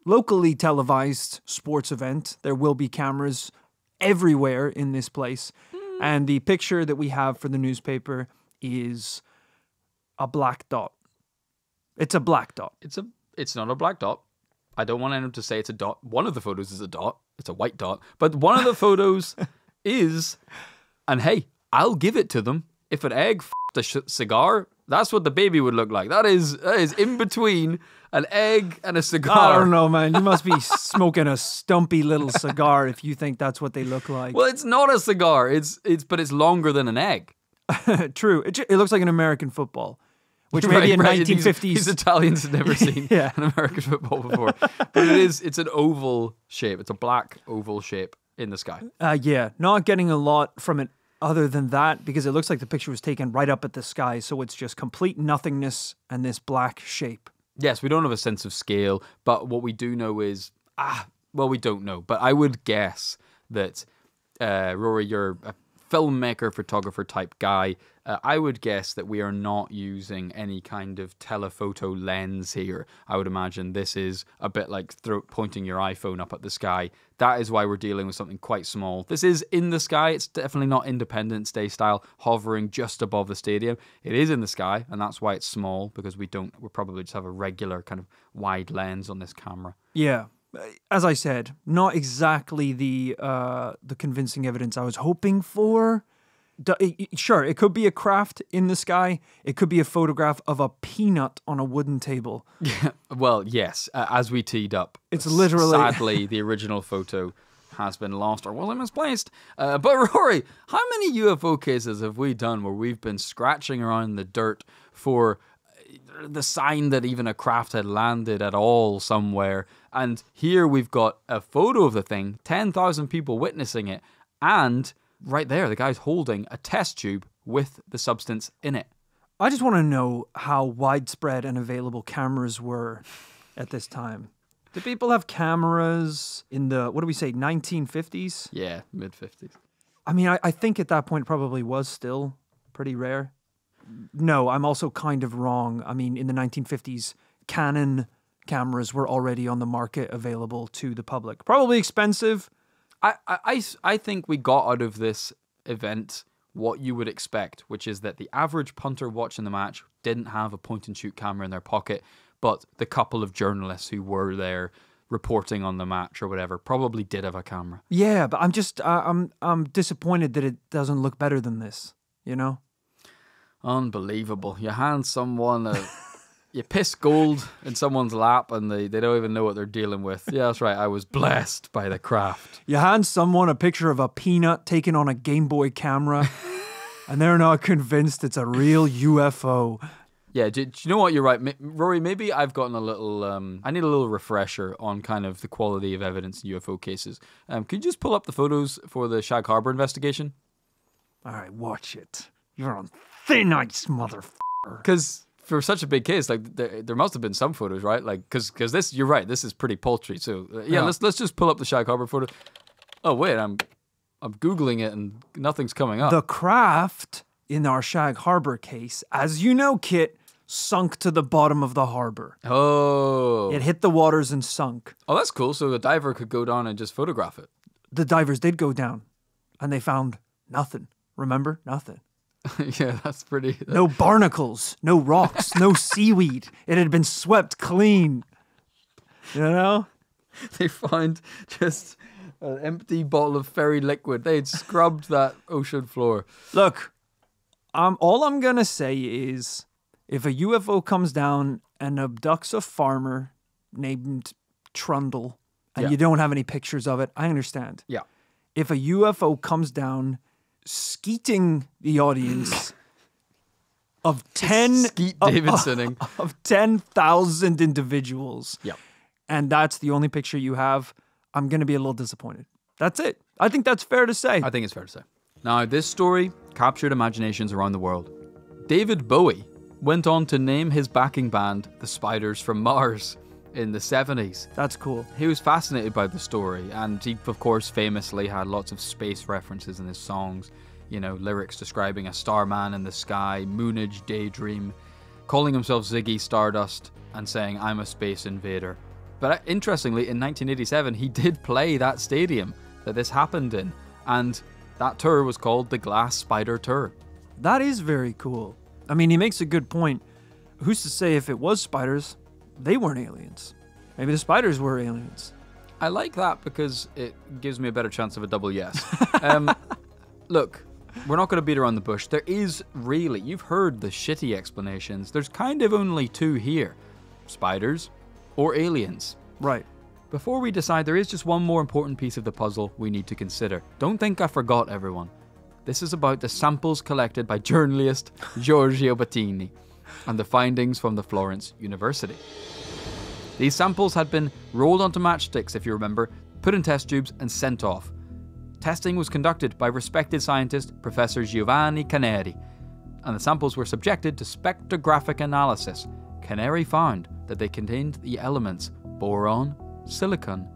locally televised sports event, there will be cameras everywhere in this place. Hmm. And the picture that we have for the newspaper is a black dot. It's a black dot. It's a it's not a black dot. I don't want anyone to say it's a dot. One of the photos is a dot. It's a white dot. But one of the photos is and hey, I'll give it to them. If an egg f***ed a sh- cigar, that's what the baby would look like. That is that is in between an egg and a cigar. I don't know, man. You must be smoking a stumpy little cigar if you think that's what they look like. Well, it's not a cigar. It's it's but it's longer than an egg. True. It, it looks like an American football, which maybe in Right, right. 1950s. These, these Italians had never seen Yeah. an American football before. But it is it's an oval shape. It's a black oval shape in the sky. uh, yeah, not getting a lot from it other than that because it looks like the picture was taken right up at the sky. So it's just complete nothingness and this black shape. Yes, we don't have a sense of scale, but what we do know is ah, well, we don't know, but I would guess that uh, Rory, you're a filmmaker, photographer type guy. Uh, I would guess that we are not using any kind of telephoto lens here. I would imagine this is a bit like pointing your iPhone up at the sky. That is why we're dealing with something quite small. This is in the sky. It's definitely not Independence Day style, hovering just above the stadium. It is in the sky, and that's why it's small because we don't. We probably just have a regular kind of wide lens on this camera. Yeah. As I said, not exactly the uh, the convincing evidence I was hoping for. D- it- it- sure, it could be a craft in the sky. It could be a photograph of a peanut on a wooden table. Yeah, Well, yes, uh, as we teed up, It's literally- sadly the original photo has been lost or was misplaced? Uh, but Rory, how many UFO cases have we done where we've been scratching around in the dirt for uh, the sign that even a craft had landed at all somewhere? And here we've got a photo of the thing, ten thousand people witnessing it, and right there, the guy's holding a test tube with the substance in it. I just want to know how widespread and available cameras were at this time. Did people have cameras in the, what do we say, 1950s? Yeah, mid fifties. I mean, I, I think at that point probably was still pretty rare. No, I'm also kind of wrong. I mean, in the 1950s, Canon cameras were already on the market available to the public. Probably expensive. I, I, I think we got out of this event what you would expect, which is that the average punter watching the match didn't have a point and shoot camera in their pocket, but the couple of journalists who were there reporting on the match or whatever probably did have a camera. Yeah, but I'm just, uh, I'm, I'm disappointed that it doesn't look better than this, you know? Unbelievable. You hand someone a. You piss gold in someone's lap and they, they don't even know what they're dealing with. Yeah, that's right. I was blessed by the craft. You hand someone a picture of a peanut taken on a Game Boy camera, and they're not convinced it's a real UFO. Yeah, do, do you know what? You're right, Rory. Maybe I've gotten a little. Um, I need a little refresher on kind of the quality of evidence in UFO cases. Um, could you just pull up the photos for the Shag Harbor investigation? All right, watch it. You're on thin ice, motherfucker. Because for such a big case, like there, there must have been some photos, right? Like, because because this, you're right. This is pretty paltry. So uh, yeah, Yeah. let's let's just pull up the Shag Harbor photo. Oh wait, I'm I'm googling it and nothing's coming up. The craft in our Shag Harbor case, as you know, Kit, sunk to the bottom of the harbor. oh, It hit the waters and sunk. oh, that's cool. So the diver could go down and just photograph it. The divers did go down, and they found nothing. Remember? Nothing. yeah, that's pretty. No barnacles, no rocks, no seaweed. It had been swept clean. You know? They find just an empty bottle of fairy liquid. They had scrubbed that ocean floor. Look, um, all I'm gonna say is, if a UFO comes down and abducts a farmer named Trundle, and Yeah. you don't have any pictures of it, I understand. Yeah. If a UFO comes down, skeeting the audience of ten Skeet of- Davidsoning. of ten thousand individuals, Yeah. and that's the only picture you have, I'm gonna be a little disappointed. That's it. I think that's fair to say. I think it's fair to say. Now, this story captured imaginations around the world. David Bowie went on to name his backing band the Spiders from Mars in the 70s. that's cool. He was fascinated by the story, and he, of course, famously had lots of space references in his songs. You know, lyrics describing a starman in the sky, moonage daydream, calling himself Ziggy Stardust, and saying, I'm a space invader. But uh, interestingly, in 1987, he did play that stadium that this happened in, and that tour was called the Glass Spider Tour. That is very cool. I mean, he makes a good point. Who's to say if it was spiders, they weren't aliens? Maybe the spiders were aliens. I like that because it gives me a better chance of a double yes. Um, look, we're not going to beat around the bush. There is really, you've heard the shitty explanations. There's kind of only two here spiders or aliens. Right. Before we decide, there is just one more important piece of the puzzle we need to consider. Don't think I forgot, everyone. This is about the samples collected by journalist Giorgio Battini and the findings from the Florence University. These samples had been rolled onto matchsticks, if you remember, put in test tubes, and sent off. Testing was conducted by respected scientist Professor Giovanni Canneri, and the samples were subjected to spectrographic analysis. Canneri found that they contained the elements boron, silicon,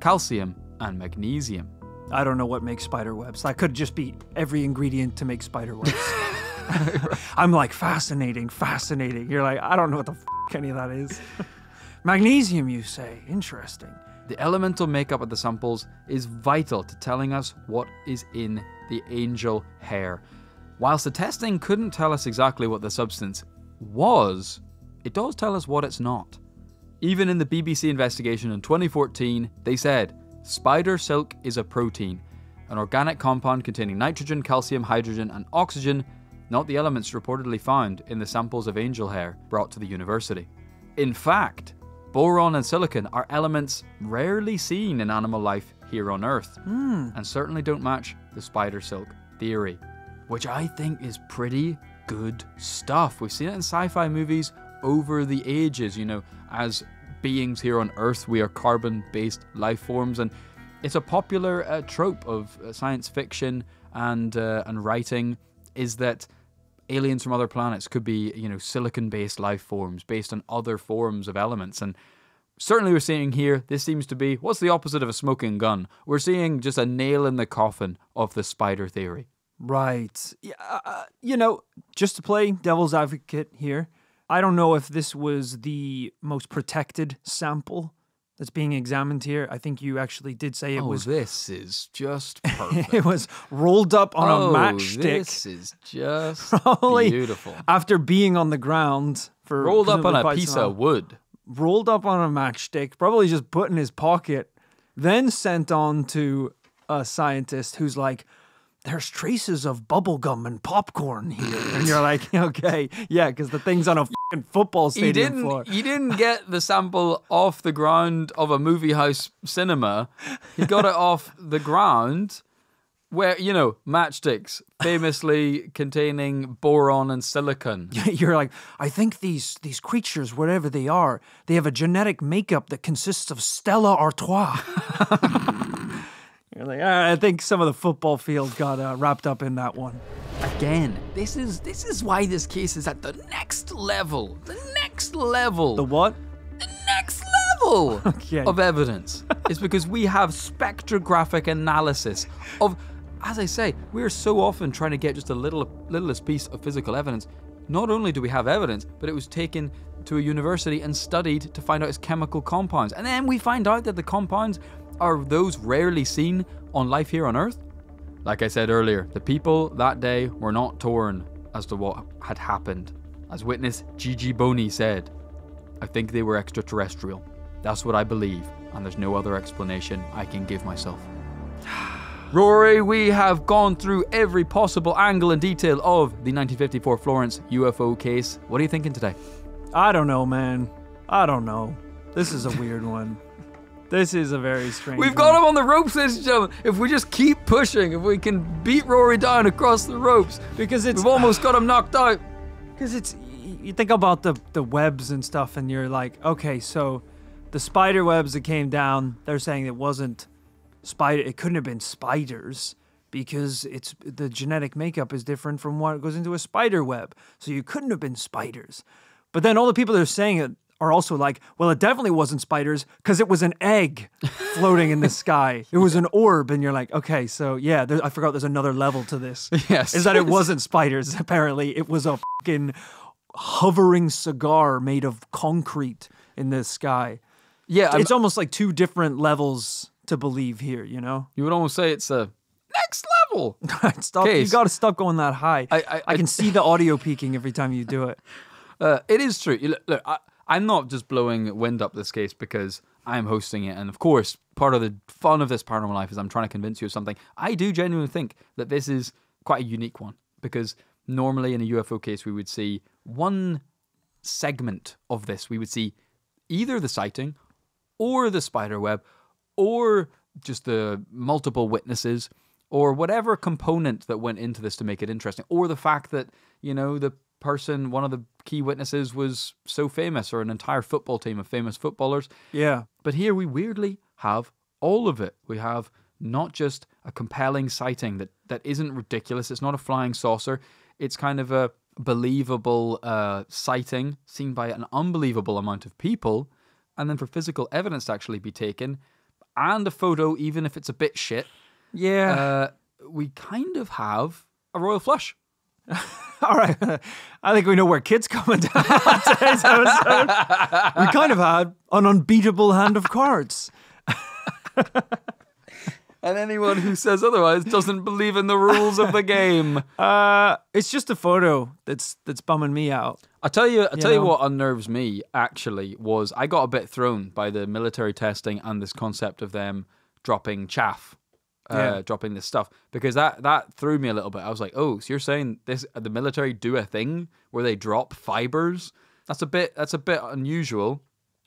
calcium, and magnesium. I don't know what makes spider webs. That could just be every ingredient to make spider webs. I'm like, fascinating, fascinating. You're like, I don't know what the f- any of that is. Magnesium, you say? Interesting. The elemental makeup of the samples is vital to telling us what is in the angel hair. Whilst the testing couldn't tell us exactly what the substance was, it does tell us what it's not. Even in the BBC investigation in 2014, they said spider silk is a protein, an organic compound containing nitrogen, calcium, hydrogen, and oxygen, not the elements reportedly found in the samples of angel hair brought to the university. In fact, boron and silicon are elements rarely seen in animal life here on Earth, and certainly don't match the spider silk theory, which I think is pretty good stuff. We've seen it in sci fi movies over the ages, you know, as beings here on Earth, we are carbon based life forms, and it's a popular uh, trope of uh, science fiction and, uh, and writing is that aliens from other planets could be, you know, silicon based life forms based on other forms of elements. And certainly we're seeing here, this seems to be what's the opposite of a smoking gun? We're seeing just a nail in the coffin of the spider theory. Right. Yeah, uh, you know, just to play devil's advocate here, I don't know if this was the most protected sample that's being examined here. I think you actually did say it oh, was this is just perfect. it was rolled up on oh, a matchstick This is just Probably beautiful. after being on the ground for Rolled up on a piece of wood. rolled up on a matchstick, probably just put in his pocket, then sent on to a scientist who's like, there's traces of bubblegum and popcorn here. And you're like, okay, yeah, because the thing's on a fucking football He stadium didn't. floor. He didn't get the sample off the ground of a movie house cinema. He got it off the ground, where you know matchsticks, famously containing boron and silicon. You're like, I think these these creatures, whatever they are, they have a genetic makeup that consists of Stella Artois. You're like, "All right, I think some of the football field got uh, wrapped up in that one. Again, this is this is why this case is at the next level. The next level. The what? the next level Okay. of evidence is because we have spectrographic analysis of as I say, we're so often trying to get just a little littlest piece of physical evidence. Not only do we have evidence, but it was taken to a university and studied to find out its chemical compounds. And then we find out that the compounds are those rarely seen on life here on Earth. Like I said earlier, the people that day were not torn as to what had happened. As witness Gigi Boney said, I think they were extraterrestrial. That's what I believe, and there's no other explanation I can give myself. Rory, we have gone through every possible angle and detail of the 1954 Florence UFO case. What are you thinking today? I don't know, man. I don't know. This is a weird one. This is a very strange. We've one. got him on the ropes, ladies and gentlemen. If we just keep pushing, if we can beat Rory down across the ropes, because it's we've almost uh, got him knocked out. because it's you think about the the webs and stuff, and you're like, okay, so the spider webs that came down, they're saying it wasn't spider. It couldn't have been spiders because it's the genetic makeup is different from what goes into a spider web. So you couldn't have been spiders. But then all the people that are saying it are also like, well, it definitely wasn't spiders because it was an egg floating in the sky. It was an orb, and you're like, okay, so yeah, there, I forgot there's another level to this. Yes. is that it wasn't spiders? Apparently, it was a fucking hovering cigar made of concrete in the sky. Yeah, I'm- it's almost like two different levels to believe here. You know, you would almost say it's a next level. stop. You Case. got to stop going that high. I- I- I can see the audio peaking every time you do it. Uh, it is true. You Look, look I, I'm not just blowing wind up this case because I'm hosting it, and of course, part of the fun of this paranormal life is I'm trying to convince you of something. I do genuinely think that this is quite a unique one because normally in a UFO case we would see one segment of this. We would see either the sighting, or the spider web, or just the multiple witnesses, or whatever component that went into this to make it interesting, or the fact that you know the person, one of the key witnesses, was so famous, or an entire football team of famous footballers. Yeah, But here we weirdly have all of it. We have not just a compelling sighting that, that isn't ridiculous. It's not a flying saucer. It's kind of a believable uh, sighting seen by an unbelievable amount of people. And then for physical evidence to actually be taken and a photo, even if it's a bit shit, yeah. uh, we kind of have a royal flush. All right. I think we know where Kit's coming down on today's episode. We kind of had an unbeatable hand of cards. And anyone who says otherwise doesn't believe in the rules of the game. Uh, it's just a photo that's that's bumming me out. I'll tell you, I'll tell you know? what unnerves me actually was I got a bit thrown by the military testing and this concept of them dropping chaff, uh, Yeah. dropping this stuff because that that threw me a little bit. I was like, oh, so you're saying this the military do a thing where they drop fibers? That's a bit that's a bit unusual.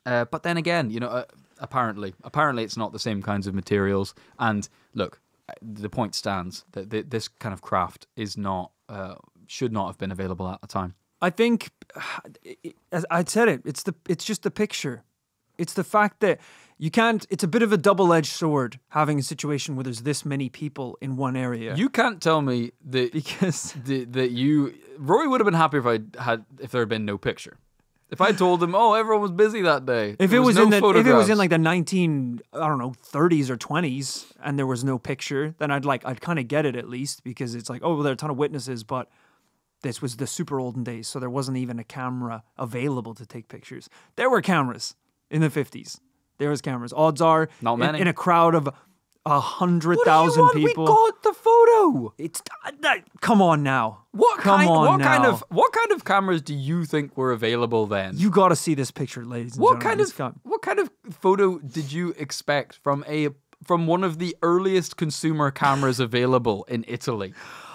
Uh, but then again, you know, uh, apparently, apparently it's not the same kinds of materials. And look, the point stands that th- this kind of craft is not uh, should not have been available at the time. I think, as I said it, it's the it's just the picture. It's the fact that you can't. It's a bit of a double-edged sword having a situation where there's this many people in one area. You can't tell me that because the, that you Rory would have been happy if I had if there had been no picture. If I told him, oh, everyone was busy that day. if it was no in the if it was in like the 19 I don't know 30s or 20s and there was no picture, then I'd like I'd kind of get it at least because it's like oh well, there are a ton of witnesses, but this was the super olden days, so there wasn't even a camera available to take pictures. There were cameras in the 50s. There was cameras. Odds are Not in- many. in, a crowd of a hundred What do you thousand people. We got the photo. It's uh, that, come on now. What Come kind? on what kind of what kind of cameras do you think were available then? You got to see this picture, ladies and what gentlemen. kind of got- what kind of photo did you expect from a from one of the earliest consumer cameras available in Italy?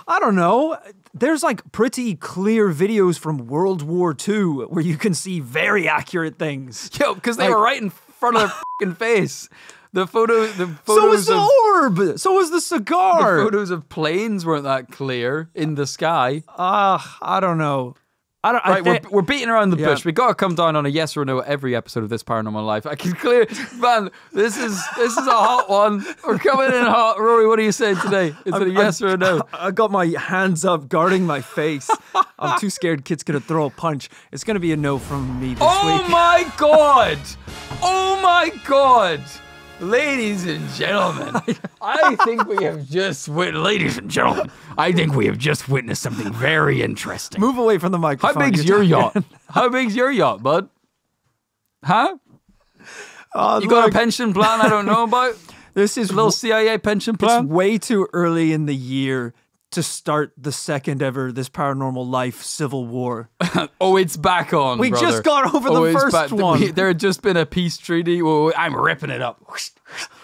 I don't know. There's like pretty clear videos from World War II where you can see very accurate things. Yo, because they Like- were right in front of their fucking face. The photo, the photos. So was the of orb. So was the cigar. the photos of planes weren't that clear in the sky. Ah, I don't know. I don't. I Right, we're, we're beating around the Yeah. bush. We gotta come down on a yes or no every episode of this paranormal life. I can clear, man. This is this is a hot one. We're coming in hot. Rory, what are you saying today? Is it a yes or a no? I got my hands up guarding my face. I'm too scared Kit's gonna throw a punch. It's gonna be a no from me this Oh week. my god! Oh my god! Ladies and gentlemen, I think we have just wit- ladies and gentlemen, I think we have just witnessed something very interesting. Move away from the microphone. How big's your yacht? How big's your yacht, bud? Huh? Oh, You got a pension plan I don't know about? This is A little CIA pension plan. it's plan. way too early in the year to start the second ever this paranormal life civil war. Oh, it's back on. We brother. just got over the Oh, it's first back- one. we- there had just been a peace treaty. I'm ripping it up.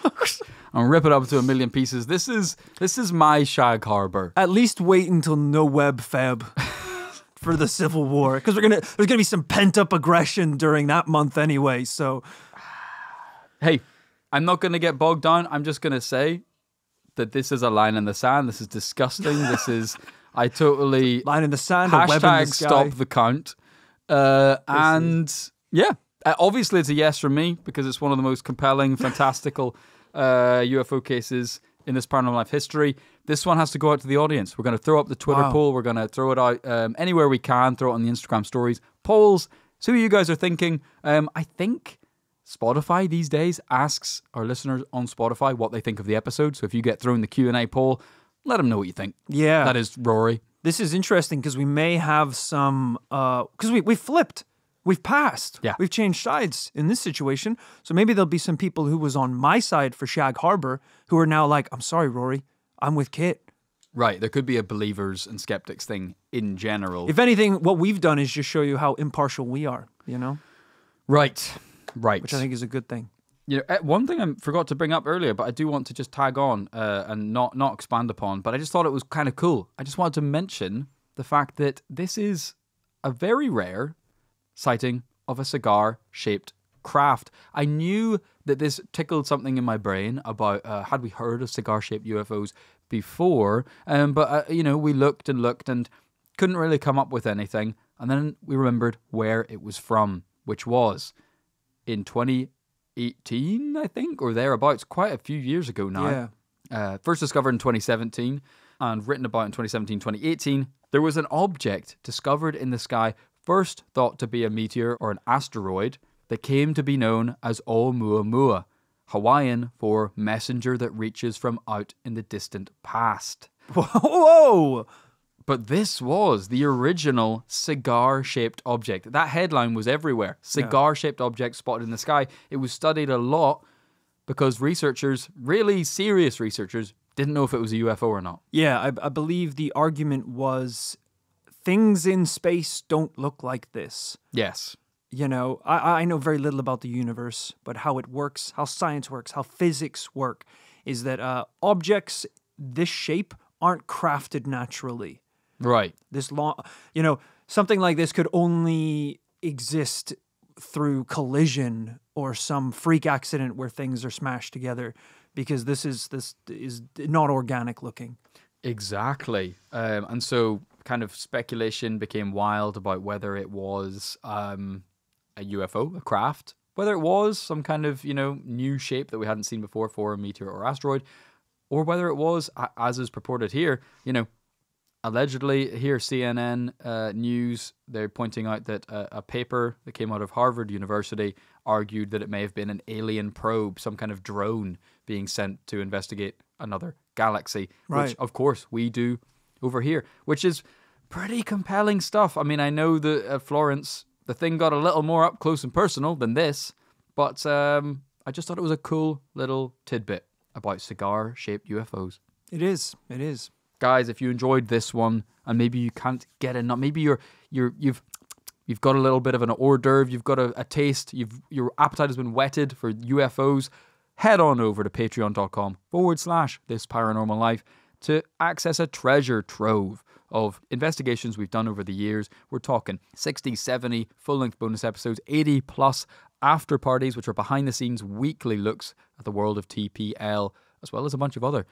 I'm ripping it up to a million pieces. This is this is my Shag Harbor. At least wait until no web feb for the civil war because we're gonna there's gonna be some pent up aggression during that month anyway. So Hey, I'm not going to get bogged down. I'm just going to say that this is a line in the sand. This is disgusting. this is I totally line in the sand, in the hashtag stop the count. Uh, and yeah, uh, obviously it's a yes from me because it's one of the most compelling, fantastical uh, UFO cases in this paranormal life history. This one has to go out to the audience. We're going to throw up the Twitter Wow. poll. We're going to throw it out um, anywhere we can. Throw it on the Instagram stories, polls. See what you guys are thinking. Um, I think Spotify these days asks our listeners on Spotify what they think of the episode. So if you get thrown in the Q and A poll, let them know what you think. Yeah. that is Rory. This is interesting because we may have some uh, because we we flipped. We've passed. Yeah. We've changed sides in this situation. So maybe there'll be some people who was on my side for Shag Harbor who are now like, I'm sorry, Rory, I'm with Kit. Right, there could be a believers and skeptics thing in general. If anything, what we've done is just show you how impartial we are, you know? right, right. Which I think is a good thing. you know, uh, one thing I forgot to bring up earlier, but I do want to just tag on uh, and not not expand upon. But I just thought it was kind of cool. I just wanted to mention the fact that this is a very rare sighting of a cigar-shaped craft. I knew that this tickled something in my brain about uh, had we heard of cigar-shaped UFOs before, um, but uh, you know we looked and looked and couldn't really come up with anything. And then we remembered where it was from, which was in 2018, I think, or thereabouts, quite a few years ago now. Yeah. Uh, first discovered in 2017 and written about in 2017 2018. There was an object discovered in the sky, first thought to be a meteor or an asteroid, that came to be known as Oumuamua, Hawaiian for messenger that reaches from out in the distant past. Whoa! But this was the original cigar shaped object. That headline was everywhere. Cigar shaped object spotted in the sky. It was studied a lot because researchers, really serious researchers, didn't know if it was a UFO or not. Yeah, I, I believe the argument was things in space don't look like this. Yes. You know, I, I know very little about the universe, but how it works, how science works, how physics work, is that uh, objects this shape aren't crafted naturally. Right. This long, you know, something like this could only exist through collision or some freak accident where things are smashed together, because this is this is not organic looking. Exactly. Um, and so, kind of speculation became wild about whether it was um, a UFO, a craft, whether it was some kind of, you know, new shape that we hadn't seen before for a meteor or asteroid, or whether it was, as is purported here, you know, allegedly here CNN uh, news they're pointing out that a, a paper that came out of Harvard University argued that it may have been an alien probe, some kind of drone being sent to investigate another galaxy, which Right. of course we do over here, which is pretty compelling stuff. I mean, I know that at Florence the thing got a little more up close and personal than this, but um, I just thought it was a cool little tidbit about cigar-shaped UFOs It is. It is. Guys, if you enjoyed this one and maybe you can't get enough, maybe you're you're you've you've got a little bit of an hors d'oeuvre, you've got a, a taste, you've your appetite has been whetted for UFOs. Head on over to patreon.com forward slash this paranormal life to access a treasure trove of investigations we've done over the years. We're talking 60, 70 full length bonus episodes, 80 plus after parties, which are behind the scenes weekly looks at the world of TPL, as well as a bunch of other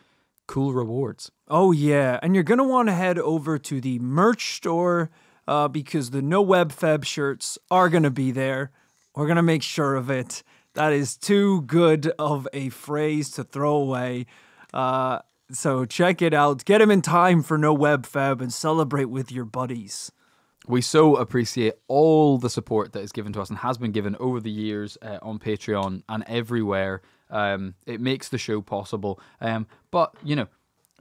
cool rewards. Oh yeah, and you're gonna want to head over to the merch store uh, because the No Web Feb shirts are gonna be there. We're gonna make sure of it. That is too good of a phrase to throw away. Uh, so check it out. Get them in time for No Web Feb and celebrate with your buddies. We so appreciate all the support that is given to us and has been given over the years uh, on Patreon and everywhere. Um, it makes the show possible. Um, but, you know,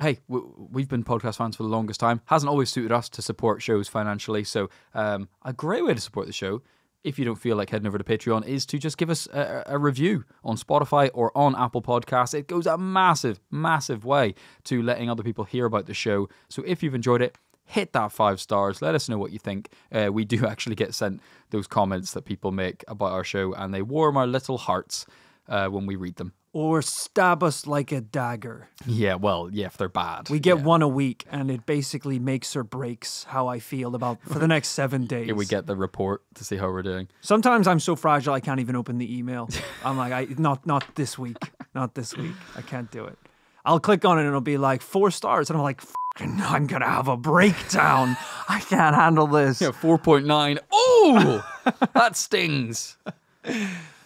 hey, we've been podcast fans for the longest time. Hasn't always suited us to support shows financially. So, um, a great way to support the show if you don't feel like heading over to Patreon, is to just give us a, a review on Spotify or on Apple Podcasts. It goes a massive, massive way to letting other people hear about the show. So if you've enjoyed it, hit that five stars. Let us know what you think. Uh, we do actually get sent those comments that people make about our show, and they warm our little hearts uh, when we read them. Or stab us like a dagger. Yeah, well, yeah, if they're bad. We get yeah. one a week, and it basically makes or breaks how I feel about for the next seven days. Yeah, we get the report to see how we're doing. Sometimes I'm so fragile I can't even open the email. I'm like, I not not this week, not this week. I can't do it. I'll click on it and it'll be like four stars, and I'm like, "Fucking, I'm gonna have a breakdown. I can't handle this. Yeah, 4.9. Oh, that stings.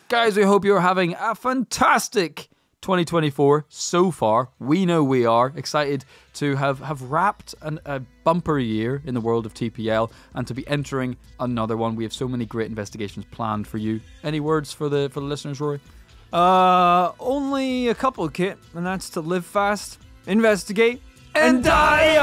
Guys, we hope you're having a fantastic 2024 so far. We know we are excited to have, have wrapped an, a bumper year in the world of TPL and to be entering another one. We have so many great investigations planned for you. Any words for the for the listeners, Rory? Uh, only a couple, Kit, and that's to live fast, investigate, and die